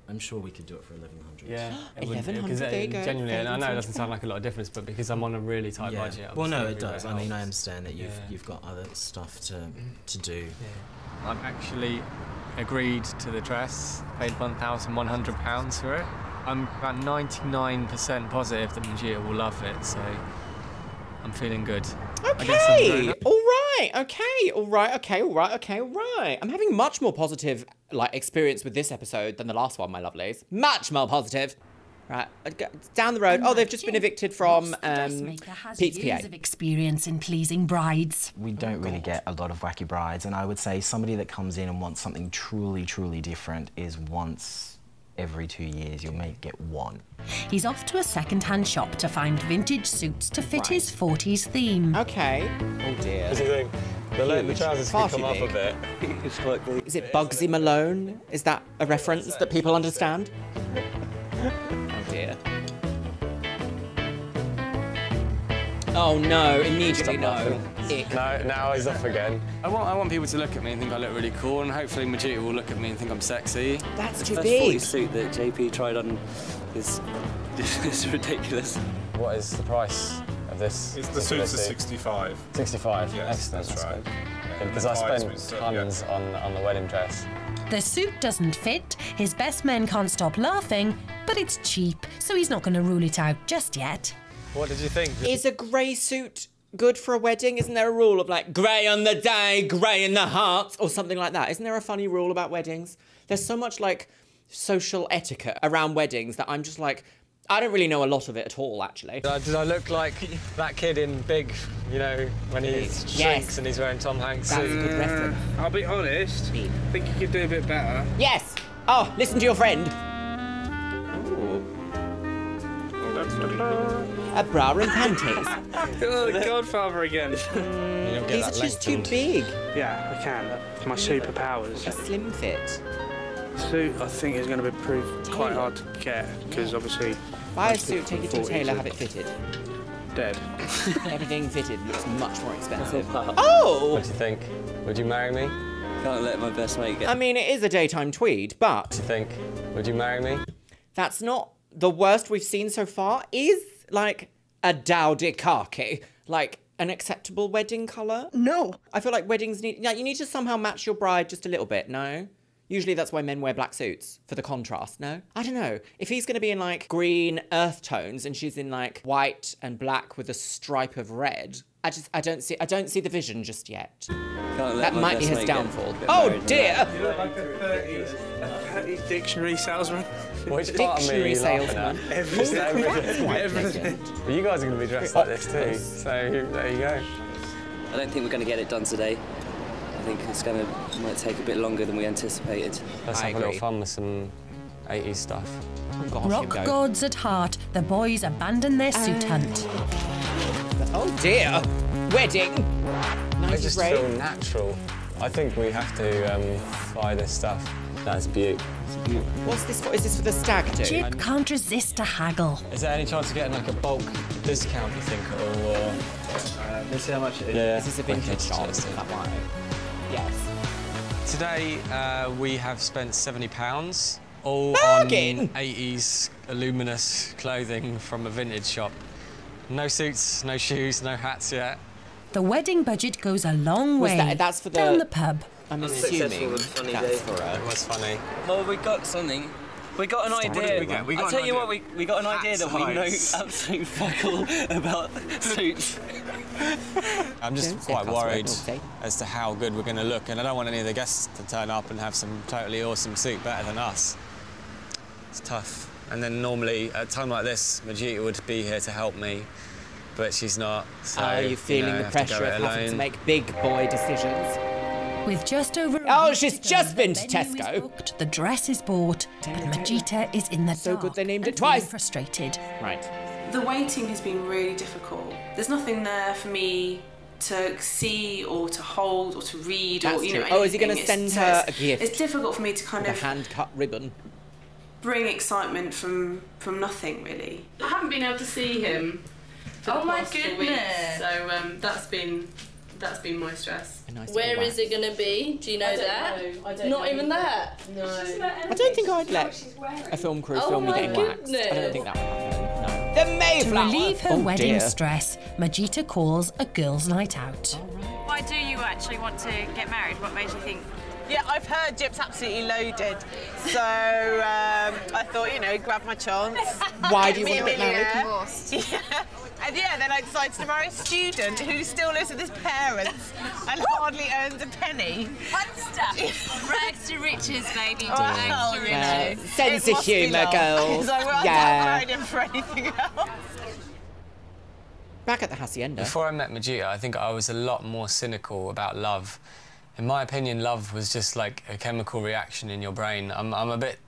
I'm sure we could do it for 1100. Yeah. 1100, Because there you go. genuinely, and I know it doesn't sound like a lot of difference, but because I'm on a really tight Yeah. budget. Well, no, it does. I mean, I understand that you've Yeah. you've got other stuff to to do. I've actually agreed to the dress, paid £1,100 for it. I'm about 99% positive that Majita will love it, so I'm feeling good. I guess I'm Okay, all right, okay, all right, okay, all right, okay, all right. I'm having much more positive like experience with this episode than the last one, my lovelies. Much more positive. Right, uh, down the road. Oh, they've just been evicted from The um, Pete's years PA. of experience in pleasing brides. We don't really get a lot of wacky brides, and I would say somebody that comes in and wants something truly, truly different is once every two years you'll maybe get one. He's off to a second-hand shop to find vintage suits to fit his 40s theme. Okay. Oh dear. What do you think? The, le- the Huge. trousers Far come too off a bit. it's quite big. Is it Bugsy Malone? Is that a reference that people understand? Oh no, immediately no. Ick. No, now he's off again. I want, I want people to look at me and think I look really cool, and hopefully Majita will look at me and think I'm sexy. That's The too first big. 40 suit that JP tried on is, is ridiculous. What is the price of this? It's the suits are 65. 65? Yes, Excellent. that's right. Because the I ties spent we uh, still- tons on, on the wedding dress. The suit doesn't fit, his best men can't stop laughing, but it's cheap, so he's not going to rule it out just yet. What did you think? Is a grey suit good for a wedding? Isn't there a rule of like grey on the day, grey in the heart, or something like that? Isn't there a funny rule about weddings? There's so much like social etiquette around weddings that I'm just like, I don't really know a lot of it at all, actually. Did I, did I look like that kid in Big, you know, when he Yes. shrinks and he's wearing Tom Hanks' That's a suit? good reference. Mm, I'll be honest. I think you could do a bit better. Yes! Oh, listen to your friend. Oh, A bra and panties. oh, Godfather again. These are just too big. Yeah, I can. It's my superpowers. A slim fit. Suit, I think, is going to be proved quite hard to get because obviously. Buy a suit, take it to a the tailor, have it fitted. Dead. Everything fitted looks much more expensive. Oh! What do you think? Would you marry me? Can't let my best mate get. I mean, it is a daytime tweed, but. What do you think? Would you marry me? That's not the worst we've seen so far. Is like a dowdy khaki like an acceptable wedding colour? No. I feel like weddings need. Yeah, you need to somehow match your bride just a little bit. No. Usually that's why men wear black suits for the contrast. No, I don't know. If he's gonna be in like green earth tones and she's in like white and black with a stripe of red, I just I don't see I don't see the vision just yet. That might be his downfall. Oh dear! You look like a 30s, a 30s dictionary salesman. Which part of me are Dictionary you laughing salesman. at? Everything. Everything. Everything. You guys are going to be dressed like this too, so there you go. I don't think we're going to get it done today. I think it's going to might take a bit longer than we anticipated. Let's I have a little fun with some 80s stuff. Oh gosh, Rock gods at heart, the boys abandon their suit hunt. Oh dear! Wedding. I Nice just ray. feel natural. I think we have to um, buy this stuff. That's beautiful. What's this for? Is this for the stag do? Jip can't resist a haggle. Is there any chance of getting like a bulk discount, you think, or? Uh, let's see how much it is. Yeah. Is this a vintage shop? Is that why? Yes. Today uh, we have spent seventy pounds, all Bargain! on eighties luminous clothing from a vintage shop. No suits, no shoes, no hats yet. The wedding budget goes a long Was way. that- that's for the- Down the pub. I'm Unsuccessful assuming and funny that's day. for a. It was funny. Well, we got something. We got an What idea. we get? We got I'll an tell you what, we, we got an idea that we know Hats. absolute fuck all about suits. I'm just Don't quite worried naughty. as to how good we're going to look, and I don't want any of the guests to turn up and have some totally awesome suit better than us. It's tough. And then normally at a time like this, Majita would be here to help me, but she's not. So ah, Are you feeling know, the have to go pressure of having to make big boy decisions? With just over. a Oh, she's just been to Tesco. booked, the dress is bought, but Majita is in the So dark good they named it twice. feeling Frustrated. Right. The waiting has been really difficult. There's nothing there for me to see or to hold or to read That's or you true. know. Oh, is he going gonna to send her a gift? It's difficult for me to kind The of hand cut ribbon. bring excitement from from nothing really. I haven't been able to see him. For Oh the my past four goodness. Weeks, so um, that's been that's been my stress. A nice Where little is it going to be? Do you know I don't that? know. I don't Not know even either. that. No. I don't think I'd let a film crew Oh film me my getting waxed. I don't goodness. think that would happen. No. The To Mayflower. relieve her oh, wedding dear. stress, Majita calls a girls' night out. Why do you actually want to get married? What made you think? Yeah, I've heard Jip's absolutely loaded. So um, I thought, you know, grab my chance. Why do you want a to get married? millionaire. Yeah. And yeah, then I decided to marry a student who still lives with his parents and hardly earns a penny. Stuff. Rags to riches, baby. Oh, Rags to Yeah. riches. Sense It of must be humour, love, girls. 'cause I won't Yeah. marry him for anything else. Back at the hacienda. Before I met Majita, I think I was a lot more cynical about love. In my opinion, love was just like a chemical reaction in your brain. I'm, I'm a bit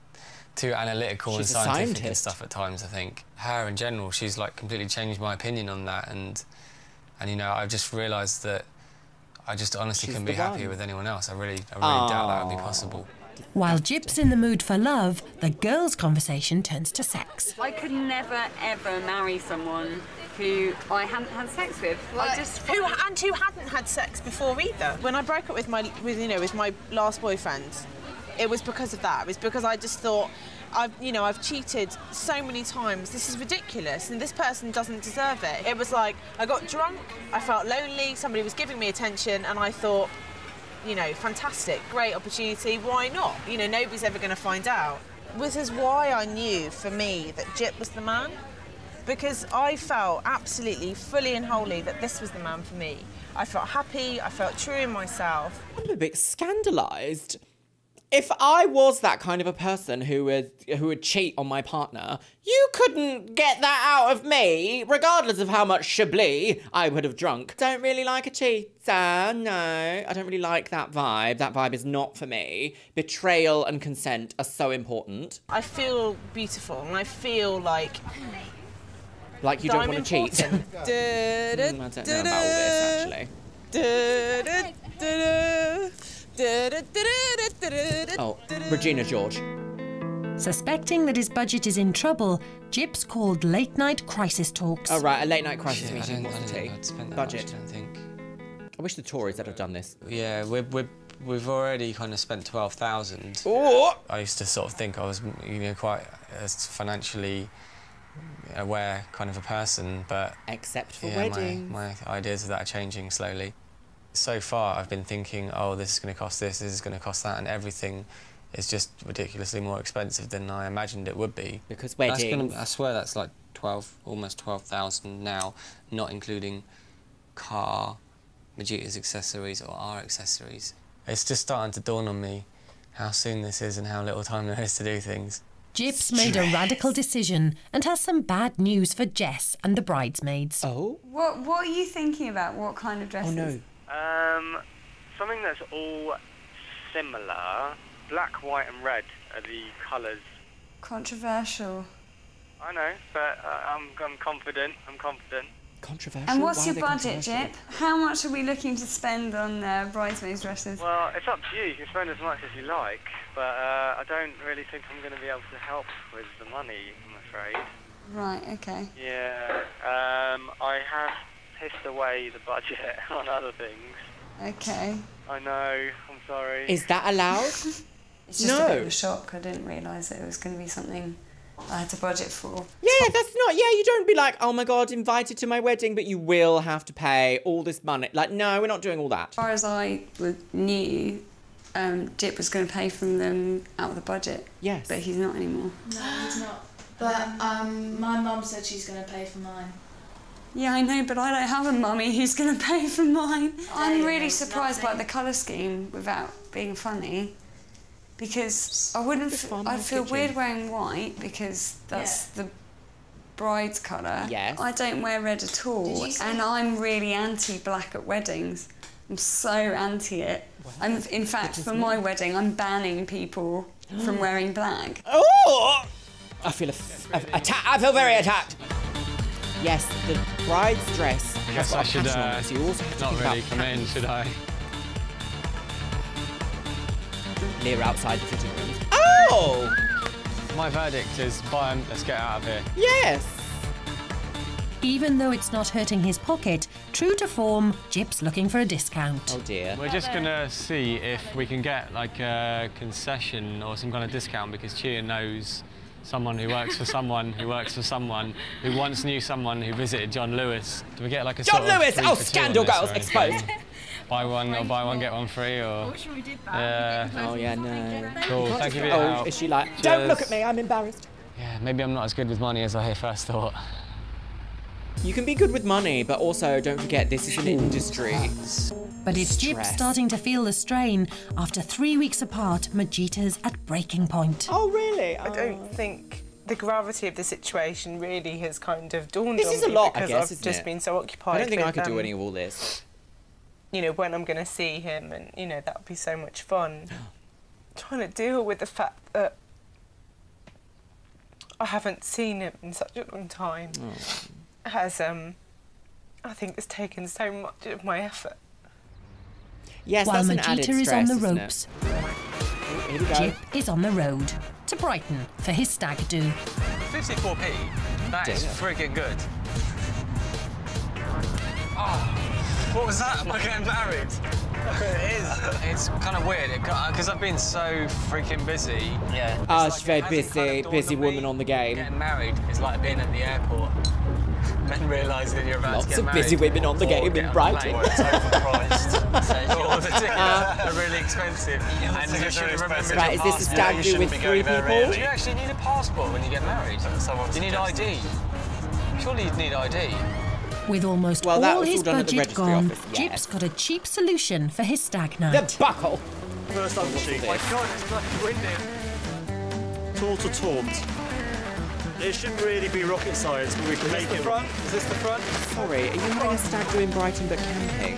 too analytical She's and scientific and stuff at times. I think her in general, she's like completely changed my opinion on that, and and you know I've just realised that I just honestly She's couldn't be happier one. with anyone else. I really, I really doubt that would be possible. While Jip's in the mood for love, the girls' conversation turns to sex. I could never ever marry someone who I hadn't had sex with. I just who and who hadn't had sex before either. When I broke up with my with you know with my last boyfriend, it was because of that. It was because I just thought. I've, you know, I've cheated so many times. This is ridiculous, and this person doesn't deserve it. It was like I got drunk, I felt lonely, somebody was giving me attention, and I thought, you know, fantastic, great opportunity. Why not? You know, nobody's ever going to find out. This is why I knew, for me, that Jip was the man because I felt absolutely, fully and wholly that this was the man for me. I felt happy, I felt true in myself. I'm a bit scandalised. If I was that kind of a person who would who would cheat on my partner, you couldn't get that out of me, regardless of how much Chablis I would have drunk. Don't really like a cheater, no. I don't really like that vibe. That vibe is not for me. Betrayal and consent are so important. I feel beautiful and I feel like. Like you don't want to cheat. Mm, I don't know about all this actually. Oh, Regina George. Suspecting that his budget is in trouble, Jip's called late night crisis talks. Oh right, a late night crisis Yeah, I meeting. don't- I What's the don't tea? I'd spend that Budget. much, I don't think. I wish the Tories had have done this. Yeah, we're, we're, we've already kind of spent 12,000. Oh! I used to sort of think I was, you know, quite a financially aware kind of a person, but... Except for yeah, weddings. My, my ideas of that are changing slowly. So far, I've been thinking, oh, this is going to cost this, this is going to cost that, and everything is just ridiculously more expensive than I imagined it would be. Because That's gonna- I swear that's like 12, almost 12,000 now, not including car, Majita's accessories or our accessories. It's just starting to dawn on me how soon this is and how little time there is to do things. Jip's made a radical decision and has some bad news for Jess and the bridesmaids. Oh? What What are you thinking about? What kind of dresses? Um, something that's all similar. Black, white, and red are the colours. Controversial. I know, but uh, I'm, I'm confident. I'm confident. Controversial. And what's Why your budget. Jip? How much are we looking to spend on uh, bridesmaids' dresses? Well, it's up to you. You can spend as much as you like, but uh, I don't really think I'm going to be able to help with the money. I'm afraid. Right. Okay. Yeah. Um, I have pissed away the budget on other things. Okay. I know. I'm sorry. Is that allowed? It's just a bit of No. a shock. I didn't realise that it was going to be something I had to budget for. Yeah, that's not. Yeah, you don't be like, oh my god, invited to my wedding, but you will have to pay all this money. Like, no, we're not doing all that. As far as I w- knew, um, Jip was going to pay from them out of the budget. Yes. But he's not anymore. No, he's not. But um, my mum said she's going to pay for mine. Yeah, I know, but I don't have a mummy who's going to pay for mine. I'm really is surprised by the colour scheme without being funny. Because I wouldn't. Just F- farm I'd feel kitchen. weird wearing white because that's the bride's colour. Yes. I don't wear red at all, Did you say- and I'm really anti-black at weddings. I'm so anti it. I'm, in fact, for my wedding, I'm banning people from wearing black. Oh! I feel a f- a- atta- I feel very attacked. Yes, the bride's dress. I guess got I a should uh, you also have to not think really about come in, should I? Near outside the fitting rooms. Oh! My verdict is buy 'em, let's get out of here. Yes. Even though it's not hurting his pocket, true to form, Jip's looking for a discount. Oh dear. We're just gonna see if we can get like a concession or some kind of discount because Chia knows someone who works for someone who works for someone who once knew someone who visited John Lewis. Do we get like a John sort Lewis! three Oh, for scandal this girls exposed. Buy one or buy one get one free or. we did Yeah. Oh yeah, no. Cool. You can't Thank just you go, for your oh, help. Is she like? Don't look at me. I'm embarrassed. Yeah, maybe I'm not as good with money as I first thought. You can be good with money, but also don't forget this is an industry. But it's Jip starting to feel the strain. After three weeks apart, Majita's at breaking point. Oh really? I don't think the gravity of the situation really has kind of dawned This on me. This is a me lot, I because guess, I've just it? been so occupied. I don't think I with, could do um, any of all this. You know, when I'm going to see him, and you know that would be so much fun. Trying to deal with the fact that I haven't seen him in such a long time has, um, I think, has taken so much of my effort. Yes, While that's an added Majita is stress, on the isn't it? ropes, Here we go. Jip is on the road to Brighton for his stag do. 54p? That is Dear. friggin' good. Oh, what was that? Am I getting married? it is. It's kind of weird because I've been so freaking busy. Yeah. Ah, she's very busy, busy woman on the game. Getting married is like being at the airport and realising that you're about Lots to get married. Lots of busy women on the game in get on a Brighton. plane where it's overpriced. or the tickets Uh, are really expensive. and you tickets should are remember expensive. Right, is this a your stag passport. do with three people? Do you actually need a passport when you get married? you need ID. Surely you'd need ID. With almost Well, all was all his done at the budget gone, office, Jip's yes. got a cheap solution for his stag night. The buckle. First on the sheet. my God, it's like windy. Tool to taunt. It shouldn't really be rocket science, but we can make the it. front? Is this the front? Sorry, are you having a stag do in Brighton but camping?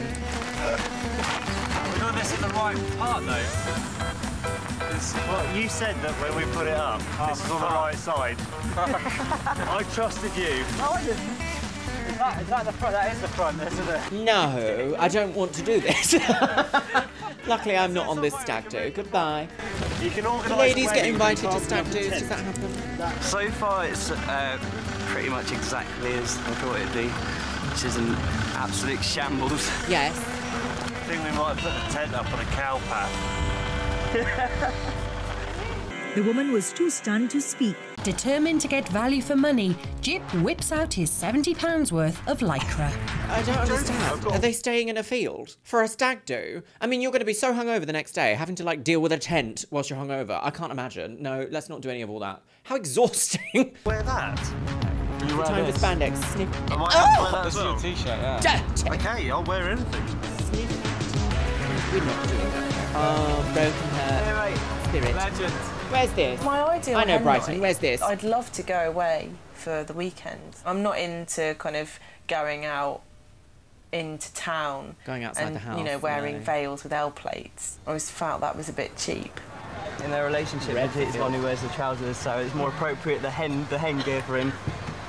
We're doing this in the right part though. It's, Well, you said that when we put it up, this is on the right side. I trusted you. Is that, is that the front? That is the front, isn't it? No, I don't want to do this. Luckily, I'm not on this stag do. Goodbye. You can organise. ladies get invited to stag can't do's? Does that happen? So far, it's uh, pretty much exactly as I thought it'd be, which is an absolute shambles. Yes. I think we might put the tent up on a cow path. The woman was too stunned to speak. Determined to get value for money, Jip whips out his £70 worth of lycra. I don't understand. Oh, Are they staying in a field for a stag do? I mean, you're going to be so hungover the next day, having to like deal with a tent whilst you're hungover. I can't imagine. No, let's not do any of all that. How exhausting. Wear that. The time for spandex. Snip. I might Oh! have to wear that as your well. t-shirt, yeah. Dirty. Okay, I'll wear anything. We're not doing that. Oh, broken heart. Spirit. Legend. Where's this? My ideal I know Brighton. night, Where's this? I'd love to go away for the weekend. I'm not into kind of going out into town Going outside and the house, you know wearing no. veils with L plates. I always felt that was a bit cheap. In their relationship, Red Majid's the one who wears the trousers, so it's more appropriate the hen, the hen gear for him.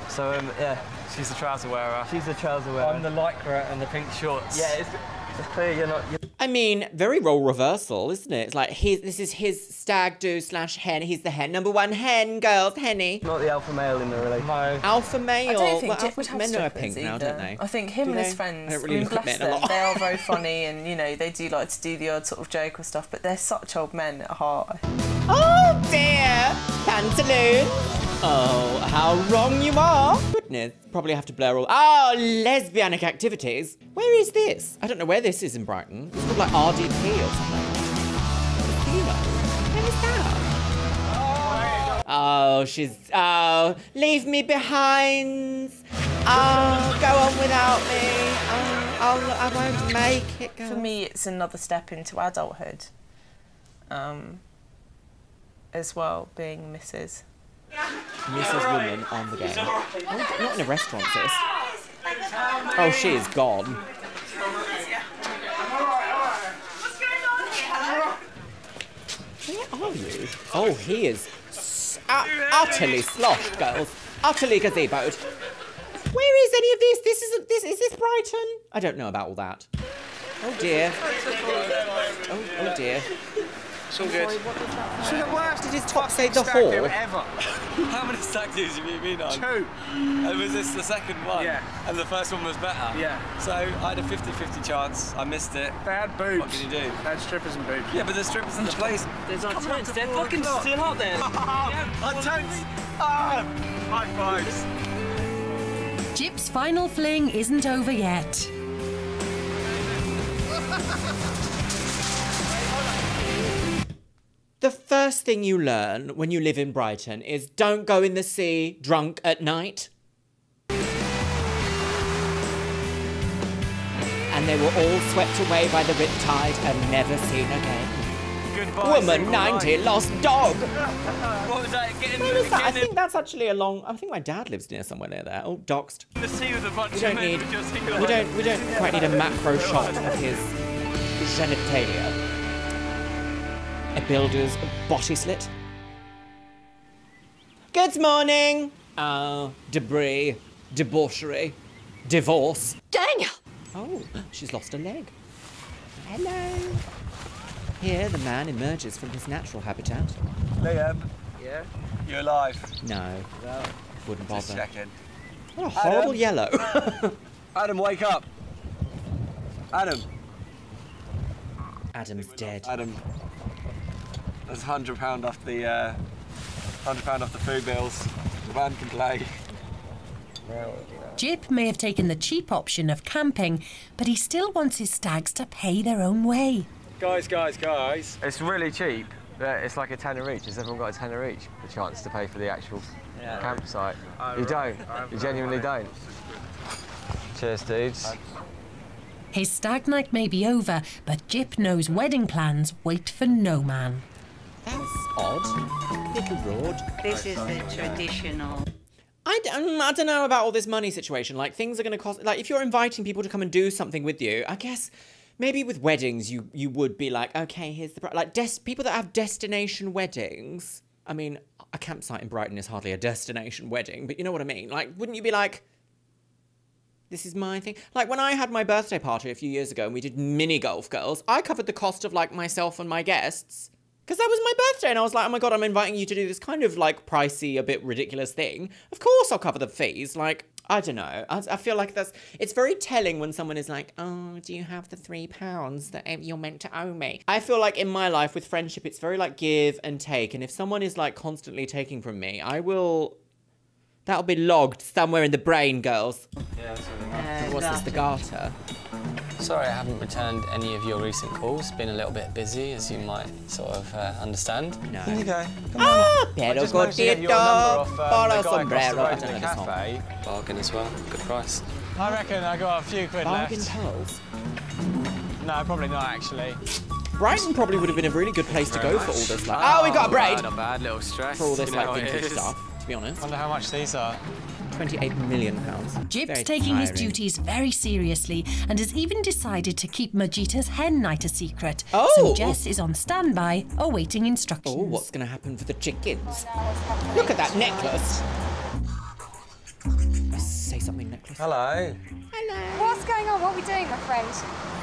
So um, yeah, She's the trouser wearer. she's the trouser wearer. I'm the lycra and the pink shorts. Yeah, it's, it's clear you're not. You're I mean, very role reversal, isn't it? It's like his, this is his stag do slash hen. He's the hen. Number one hen, girls, henny. not the alpha male in the relationship. No. Alpha male. I don't think well, Jip alpha would have men are strippers pink now, either. don't they? I think him Do and his they? friends. I don't really mean, look at bless men a them. They are very funny, and you know they do like to do the odd sort of joke or stuff. But they're such old men at heart. Oh dear, pantaloons. Oh, how wrong you are. Goodness, probably have to blur all. Oh, lesbianic activities. Where is this? I don't know where this is in Brighton. It's called like RDP or something. Where is that? Oh, she's. Oh, leave me behind. Oh, go on without me. Oh, I'll, I won't make it. For me, it's another step into adulthood. Um, as well, being Mrs. Mrs. Woman on the game. Oh, not in a restaurant, sis. Oh, she is gone. Where are you? Oh, he is utterly sloshed, girls. Utterly gazeboed. Where is any of this? This isn't this is this Brighton? I don't know about all that. Oh dear. Oh, oh dear. It's all good. Should it work? Did his top say the Stag whore? ever. How many stag do's have you been on? Two. And was this the second one? Yeah. And the first one was better? Yeah. So I had a 50-50 chance. I missed it. They had boobs. What can you do? They had strippers and boobs. Yeah, but there's strippers in the place. There's our tents. They're fucking still up there. Our tents! Ah! High fives! Jip's final fling isn't over yet. The first thing you learn when you live in Brighton is don't go in the sea drunk at night. And they were all swept away by the riptide and never seen again. Goodbye, Woman 90 life. lost dog. What was that? Getting, Where is that? I think that's actually a long. I think my dad lives near somewhere near there. Oh, doxed. the sea with a bunch We don't need. We don't. We don't quite need a macro shot of his genitalia. A builder's body slit. Good Good morning. Uh, debris, debauchery, divorce. Daniel! Oh, she's lost a leg. Hello. Here, the man emerges from his natural habitat. Liam, Yeah? you alive? No, No. wouldn't bother. Just bother. checking. What a horrible Adam? yellow. Adam, wake up. Adam. Adam's dead. Adam. There's a hundred pound off the uh, hundred pound off the food bills. The band can play. Jip may have taken the cheap option of camping, but he still wants his stags to pay their own way. Guys, guys, guys. It's really cheap. but It's like a tenner each. Has everyone got a tenner each? The chance to pay for the actual Yeah. campsite. Oh, you right. don't. You genuinely don't. Cheers, dudes. His stag night may be over, but Jip knows wedding plans wait for no man. That's odd. Little broad. This is the traditional. I, d- um, I don't know about all this money situation. Like, things are going to cost. Like, if you're inviting people to come and do something with you, I guess maybe with weddings, you you would be like, okay, here's the. Like, des- people that have destination weddings. I mean, a campsite in Brighton is hardly a destination wedding, but you know what I mean? Like, wouldn't you be like, this is my thing? Like, when I had my birthday party a few years ago and we did mini golf girls, I covered the cost of, like, myself and my guests. Because that was my birthday, and I was like, oh my god, I'm inviting you to do this kind of like pricey, a bit ridiculous thing. Of course, I'll cover the fees. Like, I don't know. I, I feel like that's. It's very telling when someone is like, oh, do you have the three pounds that you're meant to owe me? I feel like in my life with friendship, it's very like give and take. And if someone is like constantly taking from me, I will. That'll be logged somewhere in the brain, girls. Yeah, What's this, the garter? Sorry, I haven't returned any of your recent calls. Been a little bit busy, as you might sort of uh, understand. No. Here you go. Come Ah, on. pero I just managed to get your number off um, para the guy across the sombrero. road I don't the know the song. cafe. Bargain as well. Good price. I reckon I got a few quid Bargain left. pearls. No, probably not actually. Brighton probably would have been a really good place to Very go for all this. Like, oh, we got a not braid bad, Not bad, little stress. for all this you know like vintage stuff. To be honest, Wonder how much these are. Twenty-eight million pounds. Jip's Very taking his duties very seriously and has even decided to keep Majita's hen night a secret. Oh! So Jess is on standby, awaiting instructions. Oh, what's going to happen for the chickens? Look at that necklace. Say something, necklace. Hello. Hello. What's going on? What are we doing, my friend?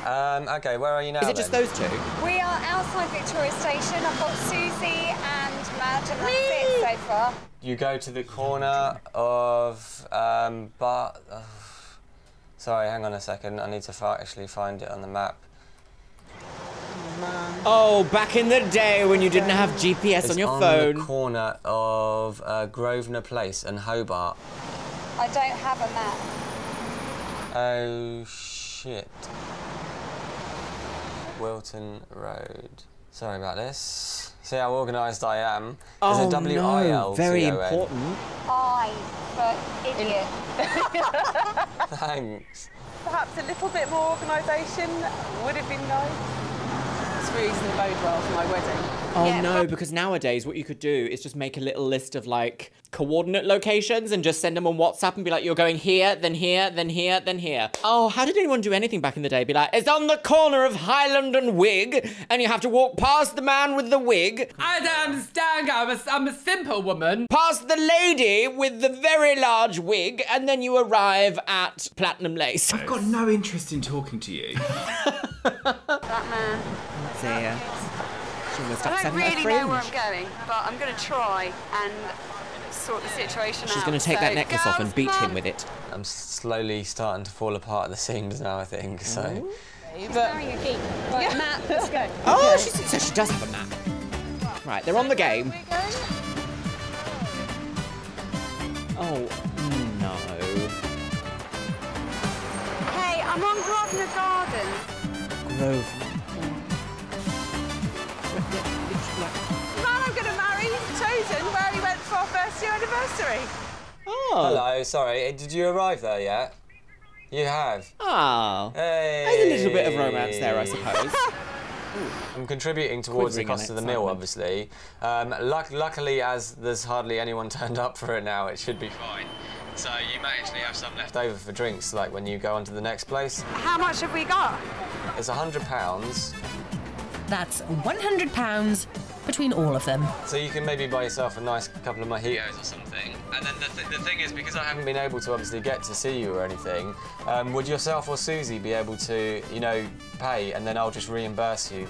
Um, okay, where are you now? Is it just those two? We are outside Victoria Station. I've got Susie and Madge, and that's it so far. You go to the corner of um, Bar. Uh, sorry, hang on a second. I need to fi- actually find it on the map. Oh, back in the day when you didn't have GPS it's on your on phone. the corner of uh, Grosvenor Place and Hobart. I don't have a map. Oh shit. Wilton Road. Sorry about this. See how organised I am. There's Oh a W-I-L no, very important. I for idiot. Thanks. Perhaps a little bit more organisation would have been nice. It's really going to bode well for my wedding. Oh no, because nowadays what you could do is just make a little list of like coordinate locations and just send them on WhatsApp and be like, you're going here, then here, then here, then here. Oh, how did anyone do anything back in the day? Be like, it's on the corner of Highland and Wig, and you have to walk past the man with the wig. I don't understand. I'm a, I'm a simple woman. Past the lady with the very large wig, and then you arrive at Platinum Lace. I've got no interest in talking to you. That man. Dear. She almost I don't really know where I'm going, but I'm going to try and sort the situation out. She's going to take that So, necklace off and beat come him with it. I'm slowly starting to fall apart at the seams now, I think, so... Marry a geek. Right, Matt, let's go. Oh, she, so she does have a map. Right, they're on the game. Oh, no. Hey, I'm on Grosvenor Gardens. Grove. Man I'm going to marry, chosen where he went for our first year anniversary. Oh. Hello, sorry, uh, did you arrive there yet? You have? Oh. Hey. There's a little bit of romance there, I suppose. I'm contributing towards the Quivering in cost of the meal, obviously. Um, luck- luckily, as there's hardly anyone turned up for it now, it should be fine. So you may actually have some left over for drinks, like when you go on to the next place. How much have we got? It's a hundred pounds. That's £100 between all of them. So you can maybe buy yourself a nice couple of mojitos or something. And then the, th the thing is, because I haven't been able to obviously get to see you or anything, um, would yourself or Susie be able to, you know, pay and then I'll just reimburse you?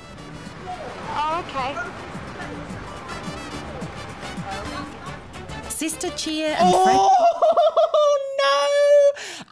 Oh, okay. Sister Chia and Oh no!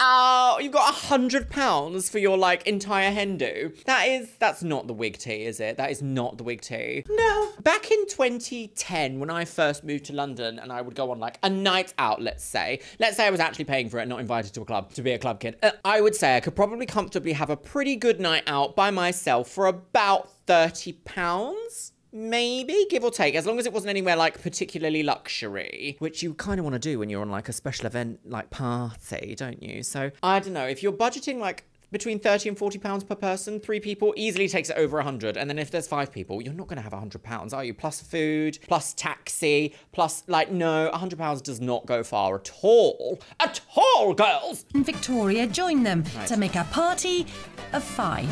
Oh, you got a hundred pounds for your like entire hen do. That is that's not the wig tea, is it? That is not the wig tea. No. Back in 2010, when I first moved to London and I would go on like a night out, let's say. Let's say I was actually paying for it, not invited to a club to be a club kid. Uh, I would say I could probably comfortably have a pretty good night out by myself for about 30 pounds maybe give or take as long as it wasn't anywhere like particularly luxury which you kind of want to do when you're on like a special event like party don't you? So i don't know if you're budgeting like between 30 and 40 pounds per person three people easily takes it over 100 and then if there's five people you're not going to have 100 pounds are you plus food plus taxi plus like no 100 pounds does not go far at all at all girls and Victoria join them Right. to make a party of five.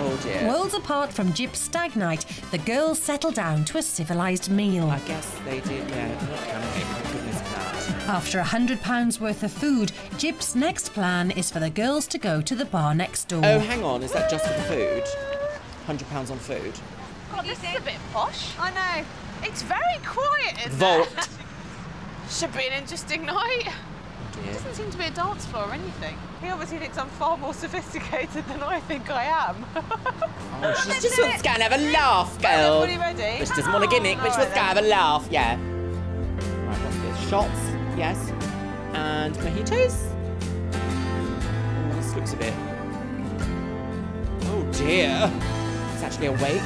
oh dear Worlds apart from Jip's stag night, the girls settle down to a civilised meal. I guess they did, yeah. After a hundred pounds worth of food, Jip's next plan is for the girls to go to the bar next door. oh hang on is that just for the food 100 pounds on food God, this is a bit posh. I know. It's very quiet in Vault. there. Should be an interesting night. Oh, dear. It doesn't seem to be a dance floor or anything. He obviously thinks I'm far more sophisticated than I think I am. Oh, she just wants to have a laugh, girl. Everybody ready? But she doesn't want a gimmick, but she wants to have a laugh, yeah. Right, what's this? Shots, yes. And mojitos? Oh, this looks a bit... Oh dear. It's actually awake.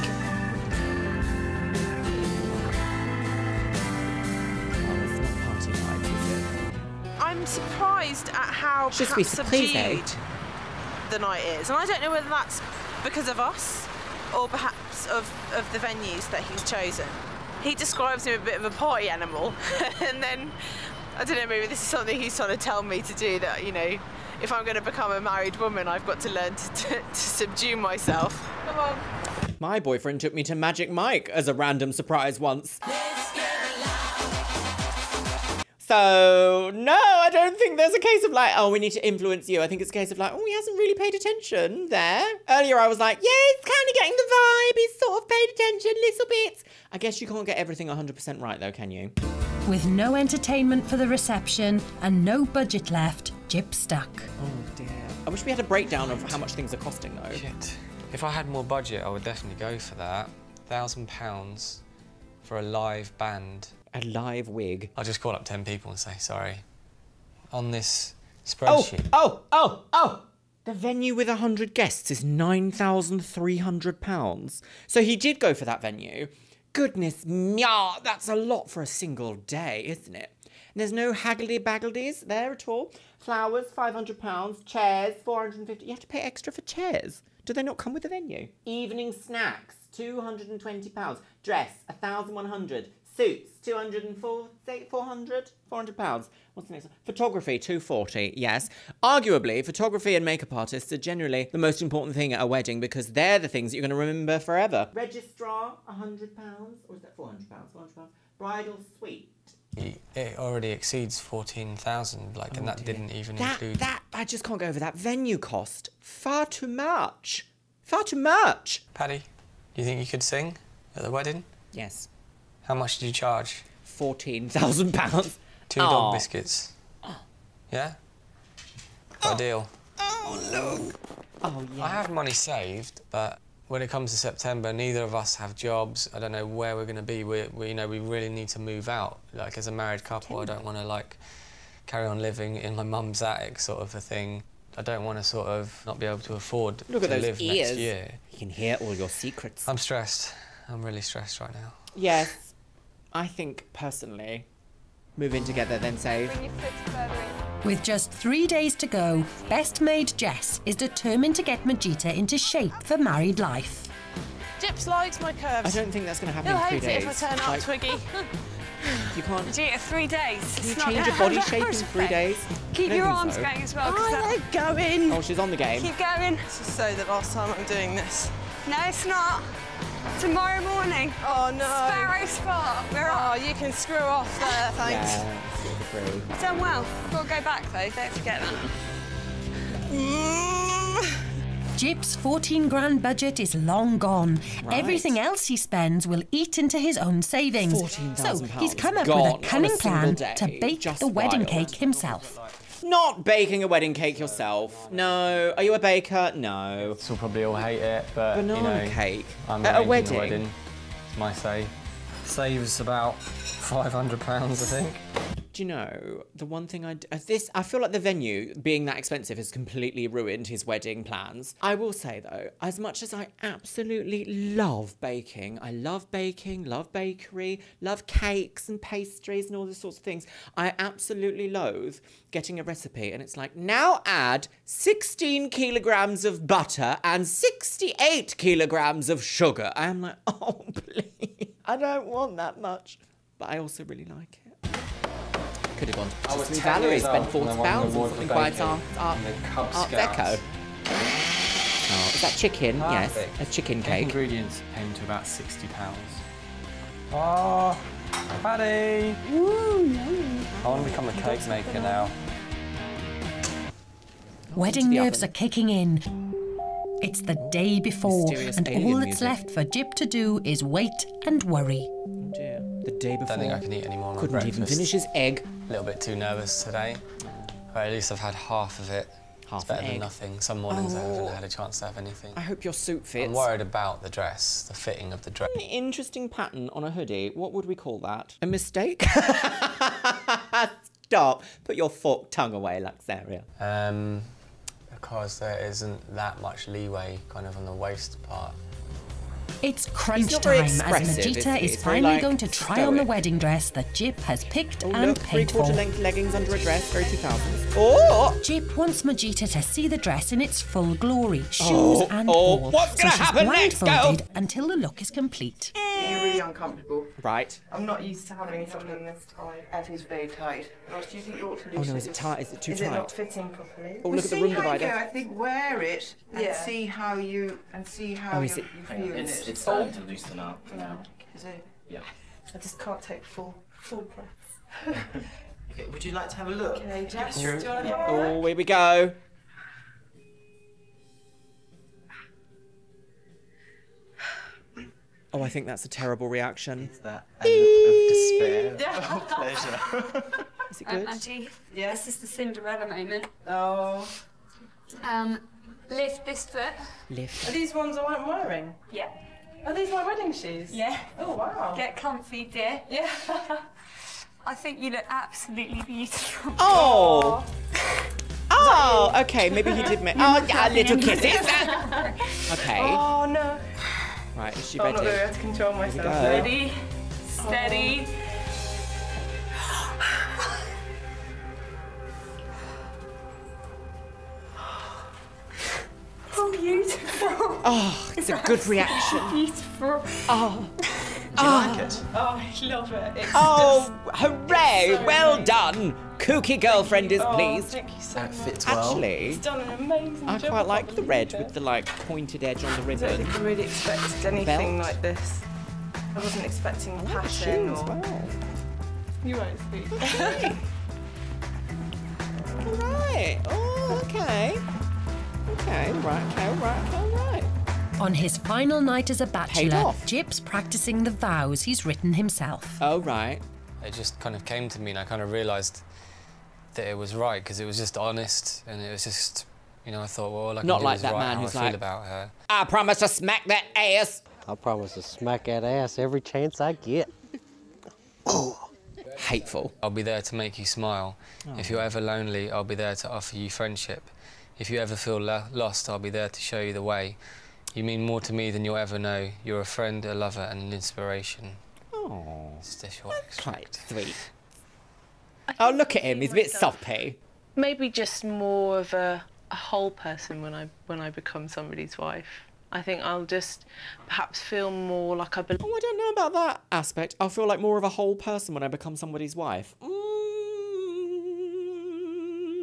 Oh, it's not party night. I'm surprised at how suis perhaps subdued eh? the night is, and I don't know whether that's because of us or perhaps of, of the venues that he's chosen. He describes him a bit of a party animal, and then I don't know, maybe this is something he's trying to tell me to do. That you know, if I'm going to become a married woman, I've got to learn to, to, to subdue myself. Come on. My boyfriend took me to Magic Mike as a random surprise once. So, no, I don't think there's a case of like, oh, we need to influence you. I think it's a case of like, oh, he hasn't really paid attention there. Earlier, I was like, yeah, he's kind of getting the vibe. He's sort of paid attention, little bits. I guess you can't get everything 100% right, though, can you? With no entertainment for the reception and no budget left, Jip stuck. Oh, dear. I wish we had a breakdown of how much things are costing, though. Shit. If I had more budget, I would definitely go for that. Thousand pounds for a live band. A live wig. I'll just call up ten people and say sorry. On this Oh, spreadsheet. oh, oh, oh! The venue with 100 guests is £9,300. So he did go for that venue. Goodness me, that's a lot for a single day, isn't it? And there's no haggledy baggledies there at all. Flowers, £500. Chairs, 450 You have to pay extra for chairs. Do they not come with the venue? Evening snacks, £220. Dress, 1100 Suits, 204, say 400, 400 pounds. What's the next one? Photography, 240, yes. Arguably, photography and makeup artists are generally the most important thing at a wedding because they're the things that you're going to remember forever. Registrar, 100 pounds, or is that 400 pounds? 400 pounds. Bridal suite. It already exceeds 14,000, like, and oh, that didn't even That, include. that, I just can't go over that venue cost. Far too much. Far too much. Paddy, do you think you could sing at the wedding? Yes. How much did you charge? £14,000. pounds. Two dog oh. biscuits. Yeah? Got a deal. Oh, look. Oh, yeah. I have money saved, but when it comes to September, neither of us have jobs. I don't know where we're going to be. We, we, you know, we really need to move out. Like as a married couple, I don't want to like carry on living in my mum's attic, sort of a thing. I don't want to sort of not be able to afford Look to at those live ears. next year. You can hear all your secrets. I'm stressed. I'm really stressed right now. Yes. I think personally, move in together, then save. With just three days to go, best maid Jess is determined to get Majita into shape for married life. Jips likes my curves. I don't think that's going to happen He'll in hate it if I turn up, Like, Twiggy. You can't. Vegeta, three days. Can you It's change your body shape in three days? Keep your arms so. going as well. Oh, they're going. Oh, she's on the game. Keep going. This is so the last time I'm doing this. No, it's not. Tomorrow morning. Oh no. Sparrow Spa. We're Oh, off. you can screw off there, thanks. I've done well. Gotta go back though, don't forget that. Mm. Jip's 14 grand budget is long gone. Right. Everything else he spends will eat into his own savings. So he's come up gone with a a cunning single plan day. to bake Just the wedding cake himself. Not baking a wedding cake yourself. No. Are you a baker? No. So we'll probably all hate it, but you Banana know, cake I'm at a wedding? the wedding. It's my say. Saves about five hundred pounds, I think. Do you know the one thing I uh, this I feel like the venue being that expensive has completely ruined his wedding plans. I will say though, as much as I absolutely love baking, I love baking, love bakery, love cakes and pastries and all these sorts of things. I absolutely loathe getting a recipe and it's like now add 16 kilograms of butter and 68 kilograms of sugar. I am like, oh please, I don't want that much, but I also really like it. Could have gone to I was Patisserie 10 Valerie, years spent old when I 40 won the pounds on award something quite baking art, art, in the art deco. Oh, is that chicken? Yes, Perfect. a chicken Cake cake. Ingredients came to about sixty pounds. Oh, Paddy! I want to become a cake maker now. Wedding nerves are kicking in. It's the day before, Mysterious and alien all that's music. left for Jip to do is wait and worry. Oh dear. The day before. Don't think I can eat any more. of Couldn't even finish his egg. A little bit too nervous today. But at least I've had half of it. Half it's better than egg. nothing. Some mornings I Oh. haven't had a chance to have anything. I hope your suit fits. I'm worried about the dress, the fitting of the dress. An interesting pattern on a hoodie. What would we call that? A mistake? Stop. Put your forked tongue away, Luxeria. Um, because there isn't that much leeway kind of on the waist part. It's crunch time as expressive, is Majita is finally like, going to try on the wedding dress that Jip has picked Oh, and look, three paid for. quarter length leggings under a dress, very 2000s. Oh! Jip wants Majita to see the dress in its full glory, shoes Oh, and oh, all. what's so gonna she's happen next, girl? blindfolded until the look is complete. You're really uncomfortable. Right. I'm not used to having something this tight. That is very tight. Ross, do you think you ought to Oh loosen no, is it tight? Is it too is tight? it not fitting properly? Oh, Well, look at the room divider. go. I think wear it and Yeah. see how you and see how Oh, you, is it- you feel in It's, it. it's oh. starting to loosen up No. now. Is it? Yeah. I just can't take full full breaths. Okay, would you like to have a look? Okay, Jess, do you want to have a oh, look? Oh, here we go. Oh, I think that's a terrible reaction. Is that a look of despair or pleasure? Is it Um, good? Auntie, this is the Cinderella moment. Oh. Um, lift this foot. Lift. Are these ones I'm wearing? Yeah. Are these my wedding shoes? Yeah. Oh wow. Get comfy, dear. Yeah. I think you look absolutely beautiful. Oh! Oh, okay, maybe he did make. Oh, yeah, little kisses. okay. Oh no. Right, is she oh, I'm not ready? going to able to control myself. Ready, steady. Oh, beautiful. Oh, it's a good reaction. Beautiful. Oh. Do you like oh. it? Oh, I love it. It's Oh, just hooray! so well neat. done. Kooky girlfriend is Oh, pleased. Thank you so That much. fits well. Actually, He's done an amazing I job. quite like the red with the like pointed edge on the ribbon. I don't ribbon. think I really expected anything Belt. like this. I wasn't expecting I like the pattern or. as well. You won't speak. Right. Oh, okay. Okay. Right. Okay. Right. Okay. Right. On his final night as a bachelor. Jip's practicing the vows he's written himself. Oh, right. It just kind of came to me and I kind of realised that it was right because it was just honest and it was just, you know, I thought, well, all I can Not do like is that write man how who's I like- feel about her. I promise to smack that ass. I promise to smack that ass every chance I get. oh. Hateful. I'll be there to make you smile. Oh. If you're ever lonely, I'll be there to offer you friendship. If you ever feel lo- lost, I'll be there to show you the way. You mean more to me than you'll ever know. You're a friend, a lover, and an inspiration. Oh, It's a short quite sweet. Oh, look at him. He's a bit soppy. Maybe just more of a, a whole person when I when I become somebody's wife. I think I'll just perhaps feel more like I belong. Oh, I don't know about that aspect. I'll feel like more of a whole person when I become somebody's wife. Mm,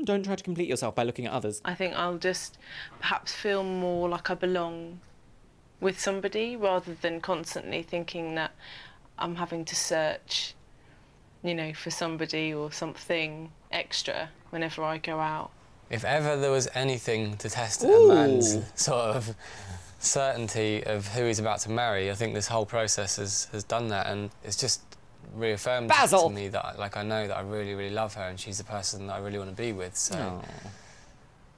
don't try to complete yourself by looking at others. I think I'll just perhaps feel more like I belong with somebody rather than constantly thinking that I'm having to search, you know, for somebody or something extra whenever I go out. If ever there was anything to test Ooh. a man's sort of certainty of who he's about to marry, I think this whole process has, has done that, and it's just reaffirmed Basil. to me that like I know that I really really love her and she's the person that I really want to be with. So Aw.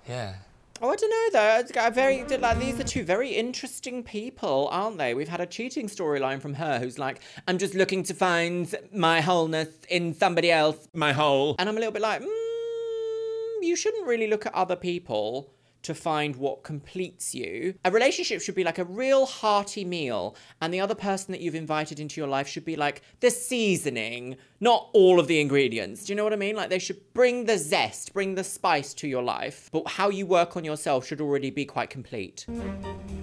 yeah. Oh, I don't know though. It's got very like these are two very interesting people, aren't they? We've had a cheating storyline from her who's like, I'm just looking to find my wholeness in somebody else, my whole. And I'm a little bit like, mm, you shouldn't really look at other people to find what completes you. A relationship should be like a real hearty meal, and the other person that you've invited into your life should be like the seasoning, not all of the ingredients. Do you know what I mean? Like they should bring the zest, bring the spice to your life, but how you work on yourself should already be quite complete.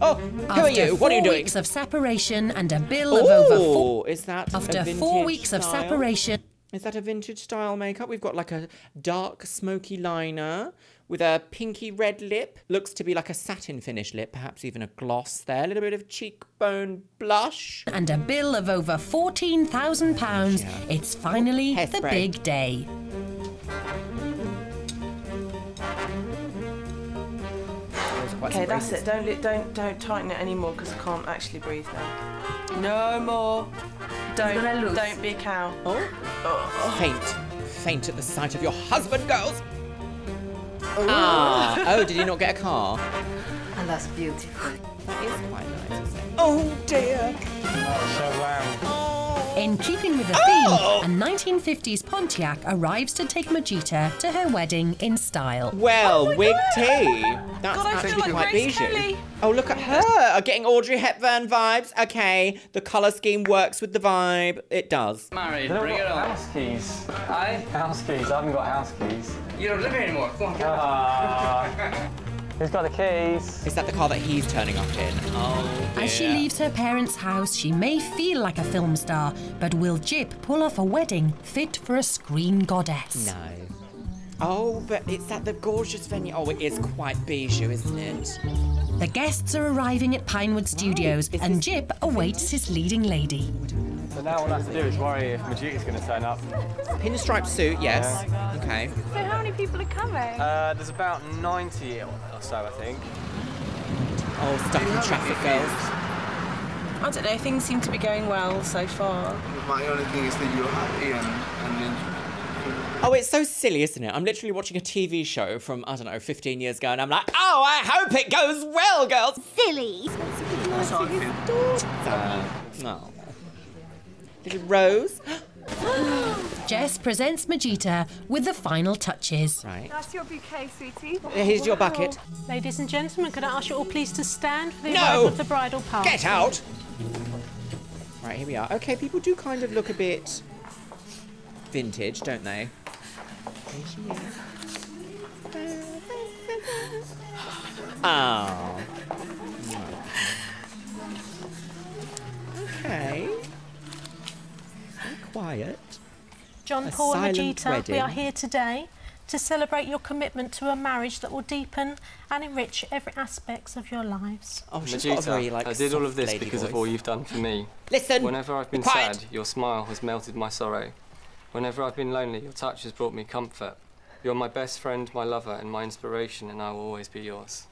Oh, who After are you? What are you four doing? weeks of separation and a bill of over four... Is that a After four weeks of separation... Is that a vintage style makeup? We've got like a dark smoky liner with a pinky red lip. Looks to be like a satin finish lip, perhaps even a gloss there. A little bit of cheekbone blush. and a bill of over £14,000, it's finally the big day. Okay, that's it. Don't li- don't don't tighten it anymore because I can't actually breathe now. No more. Don't don't be a cow. Oh. oh. Faint. Faint at the sight of your husband, girls. Ah. Oh, did you not get a car? And that's beautiful. That is quite nice, isn't it? Oh dear. In keeping with the Oh! theme, a 1950s Pontiac arrives to take Majita to her wedding in style. Well, oh wig tea. That's God, I feel actually like quite Grace bijou. Kelly. Oh, look at her. Uh, getting Audrey Hepburn vibes. Okay, the colour scheme works with the vibe. It does. Married, They've bring it got on. House keys. Aye? House keys. I haven't got house keys. You don't live here anymore. Go on, ah. get Who's got the keys? Is that the car that he's turning up in? Oh, As she leaves her parents' house, she may feel like a film star, but will Jip pull off a wedding fit for a screen goddess? No. Oh, but it's at the gorgeous venue. Oh, it is quite bijou, isn't it? The guests are arriving at Pinewood Studios, and Jip awaits his leading lady. So now all I have to do is worry if Majita's going to turn up. Pinstripe suit, yes. Okay. So how many people are coming? Uh, there's about 90 or so, I think. Oh, stuck in traffic, girls. I don't know. Things seem to be going well so far. My only thing is that you're happy and, and then Oh, it's so silly, isn't it? I'm literally watching a TV show from, I don't know, 15 years ago, and I'm like, oh, I hope it goes well, girls. Silly. Uh, no. Little Rose. Jess presents Majita with the final touches. Right. That's your bouquet, sweetie. Here's your bucket. Ladies and gentlemen, could I ask you all please to stand for the No! arrival of the bridal party? Get out! Right, here we are. Okay, people do kind of look a bit vintage, don't they? Here she is. Oh. Okay. Be quiet. John A Paul and silent Majita, we are here today to celebrate your commitment to a marriage that will deepen and enrich every aspect of your lives. Oh, she's got a Majita, very, like, I did all of this lady because of all you've done for me. Listen, Whenever I've been quiet. sad, your smile has melted my sorrow. Whenever I've been lonely, your touch has brought me comfort. You're my best friend, my lover, and my inspiration, and I will always be yours.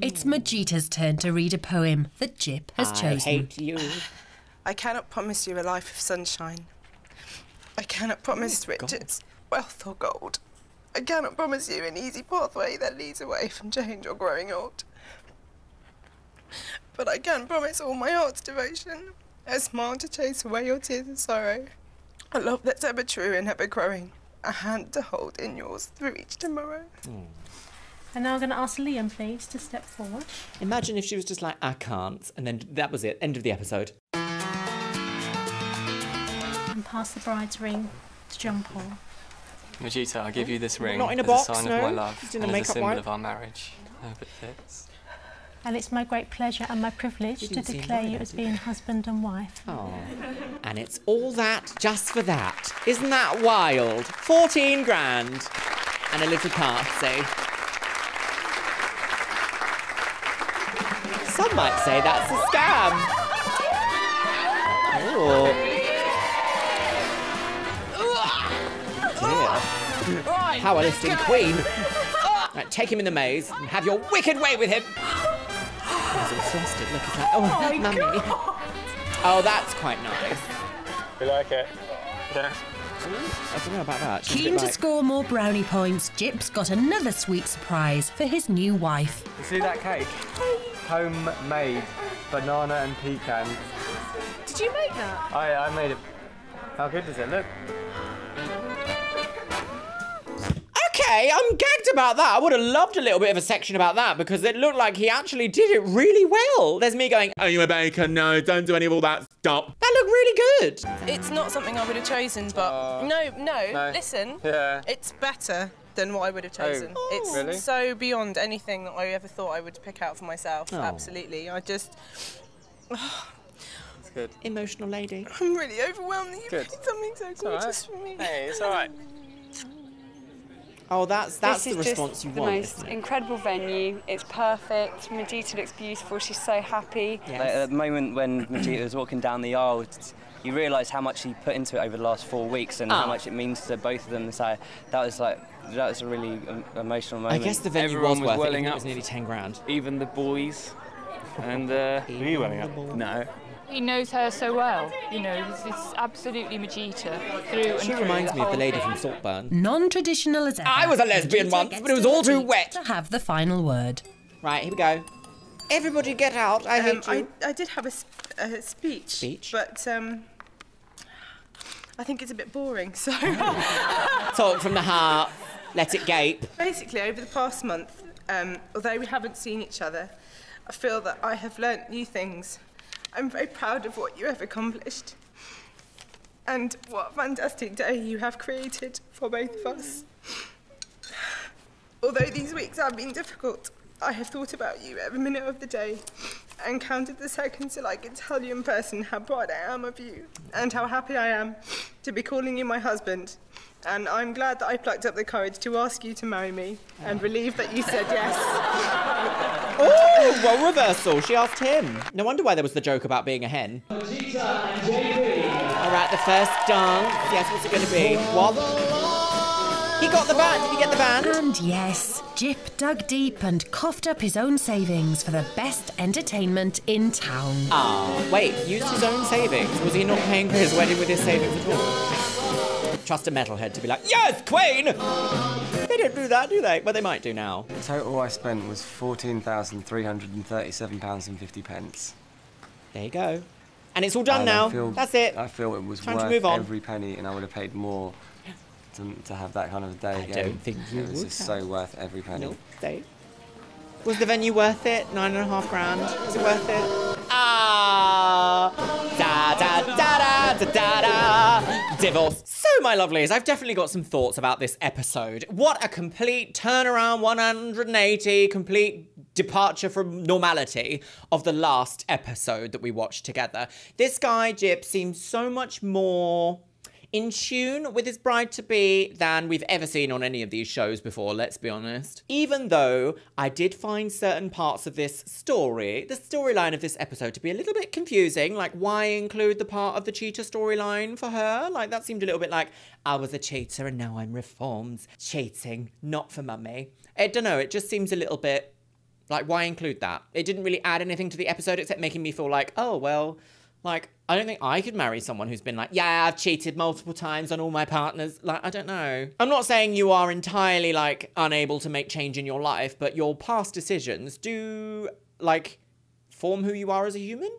It's Majita's turn to read a poem that Jip has I chosen. hate you. I cannot promise you a life of sunshine. I cannot oh, promise riches, wealth, or gold. I cannot promise you an easy pathway that leads away from change or growing old. But I can promise all my heart's devotion, a smile to chase away your tears and sorrow, a love that's ever true and ever growing, a hand to hold in yours through each tomorrow. Hmm. And now I'm going to ask Liam, please, to step forward. Imagine if she was just like, I can't, and then that was it. End of the episode. And pass the bride's ring to John Paul. Majita, I give you this ring Not in a as box, a sign no. of my love Just in a and as a symbol wipe. of our marriage. I hope it fits. And it's my great pleasure and my privilege to declare you as being husband and wife. Oh. And it's all that just for that. Isn't that wild? 14 grand and a little party. Some might say that's a scam. Ooh. Right. Power lifting queen. Right, take him in the maze and have your wicked way with him. He's all flustered. Look at that. Oh, oh my mummy. Oh, that's quite nice. You like it? Yeah. Hmm? I don't know about that. She's Keen bit to score more brownie points, Jip's got another sweet surprise for his new wife. You see that cake? Homemade banana and pecan. Did you make that? I, I made it. How good does it look? Okay, I'm gagged about that. I would have loved a little bit of a section about that because it looked like he actually did it really well. There's me going, Are you a baker? No, don't do any of all that. Stop. That looked really good. It's not something I would have chosen, but uh, no, no, no. listen. Yeah. It's better than what I would have oh. chosen. it's oh. really? so beyond anything that I ever thought I would pick out for myself. Oh. Absolutely. I just. It's good. Emotional lady. I'm really overwhelmed that you Good. made something so all right. gorgeous for me. Hey, it's all right. Oh, that's that's this the response just you the want. most isn't it? incredible venue. It's perfect. Majita looks beautiful. She's so happy. Like, at the moment when Majita was walking down the aisle, t- you realise how much he put into it over the last four weeks and Ah. how much it means to both of them. So that was like that was a really um, emotional moment. I guess the venue Everyone was was worth it. welling even It was nearly ten grand. Even the boys. And uh, Were you welling up? No. He knows her so well. You know, it's, it's absolutely Majita through and She through. reminds the me of the lady thing. from Saltburn. Non-traditional as ever. I was a lesbian Majita once, but it was all too wet. To have the final word. Right, here we go. Everybody get out. I hate Um, you. I, I did have a, a speech. Speech? But um, I think it's a bit boring. So Talk from the heart. Let it gape. basically, over the past month, um, although we haven't seen each other, I feel that I have learnt new things. I'm very proud of what you have accomplished. And what a fantastic day you have created for both of us. Although these weeks have been difficult, I have thought about you every minute of the day and counted the seconds till I can tell you in person how proud I am of you and how happy I am to be calling you my husband. And I'm glad that I plucked up the courage to ask you to marry me and relieved that you said yes. Oh, well, reversal. She asked him. No wonder why there was the joke about being a hen. All right, the first dance. Yes, what's it going to be? What? He got the band. Did he get the band? And yes, Jip dug deep and coughed up his own savings for the best entertainment in town. Ah, wait, used his own savings? Was he not paying for his wedding with his savings at all? Trust a metalhead to be like, yes, Queen! They don't do that, do they? Well, they might do now. The total I spent was £14,337.50. pence. There you go. And it's all done And now. feel- That's it. I feel it was Time to worth move on. every penny, and I would have paid more to, to have that kind of day I again. I don't think you It was would just have. so worth every penny. Nope, they. Was the venue worth it? Nine and a half grand. Was it worth it? Ah, da da da da da da da. Divorce. So, my lovelies, I've definitely got some thoughts about this episode. What a complete turnaround, 180, complete departure from normality of the last episode that we watched together. This guy, Jip, seems so much more in tune with his bride to be than we've ever seen on any of these shows before, let's be honest. Even though I did find certain parts of this story, the storyline of this episode, to be a little bit confusing. Like, why include the part of the cheater storyline for her? Like, that seemed a little bit like, I was a cheater and now I'm reformed. Cheating, not for mummy. I don't know, it just seems a little bit like, why include that? It didn't really add anything to the episode except making me feel like, oh, well, like, I don't think I could marry someone who's been like, yeah, I've cheated multiple times on all my partners. Like, I don't know. I'm not saying you are entirely, like, unable to make change in your life, but your past decisions do, like, form who you are as a human.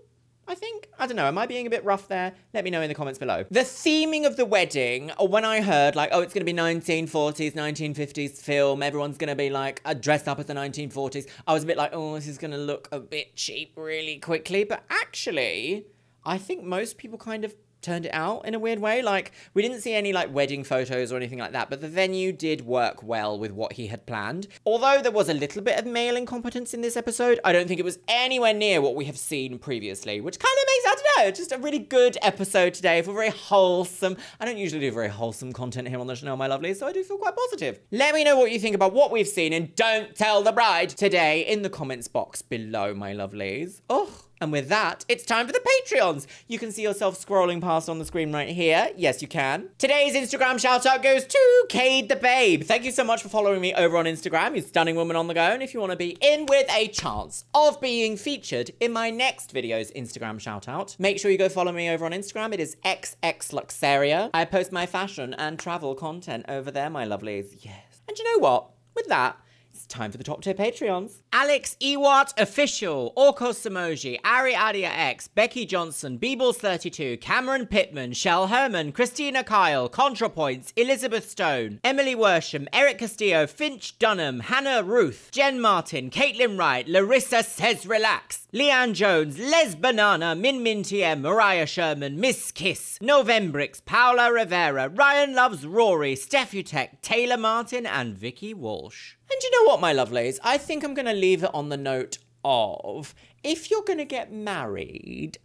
I think. I don't know. Am I being a bit rough there? Let me know in the comments below. The theming of the wedding, when I heard, like, oh, it's going to be 1940s, 1950s film, everyone's going to be, like, uh, dressed up as the 1940s, I was a bit like, oh, this is going to look a bit cheap really quickly. But actually, I think most people kind of turned it out in a weird way. Like, we didn't see any like wedding photos or anything like that, but the venue did work well with what he had planned. Although there was a little bit of male incompetence in this episode, I don't think it was anywhere near what we have seen previously, which kind of makes, I don't know, just a really good episode today for very wholesome. I don't usually do very wholesome content here on the channel, my lovely, so I do feel quite positive. Let me know what you think about what we've seen and don't tell the bride today in the comments box below, my lovelies. Oh. And with that, it's time for the Patreons. You can see yourself scrolling past on the screen right here. Yes, you can. Today's Instagram shout out goes to Cade the Babe. Thank you so much for following me over on Instagram. You stunning woman on the go. And if you want to be in with a chance of being featured in my next video's Instagram shout out, make sure you go follow me over on Instagram. It is XXLuxeria. I post my fashion and travel content over there, my lovelies. Yes. And you know what? With that, it's time for the top tier Patreons. Alex Ewart Official, Orkos Samoji, Ari Adia X, Becky Johnson, Beebles32, Cameron Pittman, Shell Herman, Christina Kyle, ContraPoints, Elizabeth Stone, Emily Worsham, Eric Castillo, Finch Dunham, Hannah Ruth, Jen Martin, Caitlin Wright, Larissa Says Relax, Leanne Jones, Les Banana, Min Min TM, Mariah Sherman, Miss Kiss, Novembrix, Paula Rivera, Ryan Loves Rory, Steffutech, Taylor Martin, and Vicky Walsh. And you know what, my lovelies? I think I'm going to leave it on the note of if you're going to get married,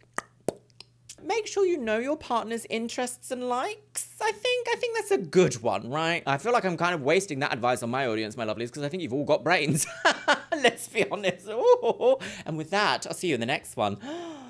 make sure you know your partner's interests and likes. I think I think that's a good one, right? I feel like I'm kind of wasting that advice on my audience, my lovelies, because I think you've all got brains. Let's be honest. Ooh. And with that, I'll see you in the next one.